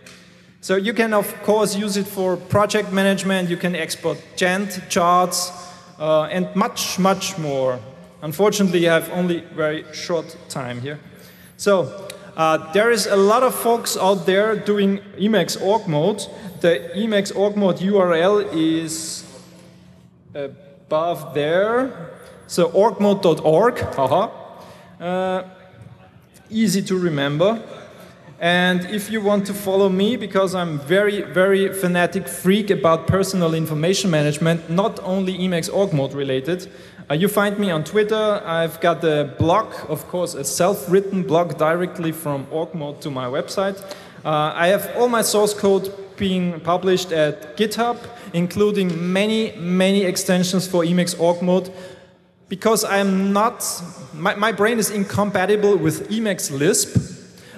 So you can, of course, use it for project management. You can export Gantt charts uh, and much, much more. Unfortunately, I have only very short time here. So uh, there is a lot of folks out there doing Emacs org mode. The Emacs org mode URL is above there. So orgmode.org. Haha. Uh, easy to remember. And if you want to follow me, because I'm very, very fanatic freak about personal information management, not only Emacs org mode related, uh, you find me on Twitter. I've got a blog, of course, a self-written blog directly from org mode to my website. Uh, I have all my source code being published at GitHub, including many, many extensions for Emacs org mode. Because I'm not, my, my brain is incompatible with Emacs Lisp,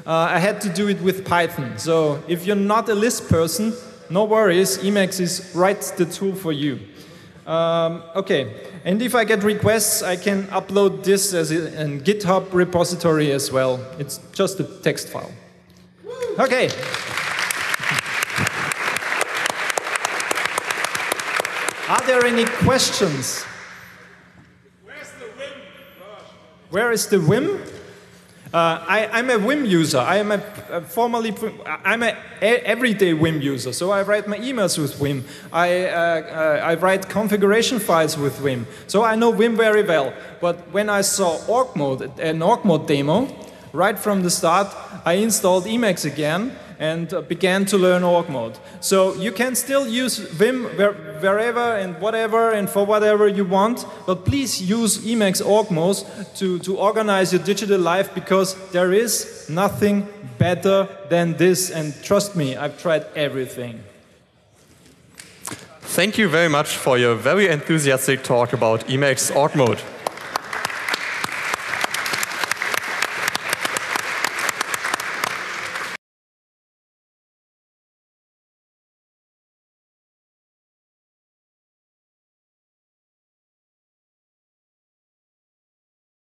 uh, I had to do it with Python. So if you're not a Lisp person, no worries, Emacs is right the tool for you. Um, okay, and if I get requests, I can upload this as a, a GitHub repository as well. It's just a text file. Okay. Are there any questions? Where is the Vim? Uh, I, am a Vim user. I am a, a formerly, I'm a, a everyday Vim user. So I write my emails with Vim. I, uh, uh, I write configuration files with Vim. So I know Vim very well. But when I saw org mode, an org mode demo, right from the start, I installed Emacs again and uh, began to learn org mode. So you can still use Vim where, wherever and whatever and for whatever you want, but please use Emacs org mode to, to organize your digital life because there is nothing better than this. And trust me, I've tried everything. Thank you very much for your very enthusiastic talk about Emacs org mode.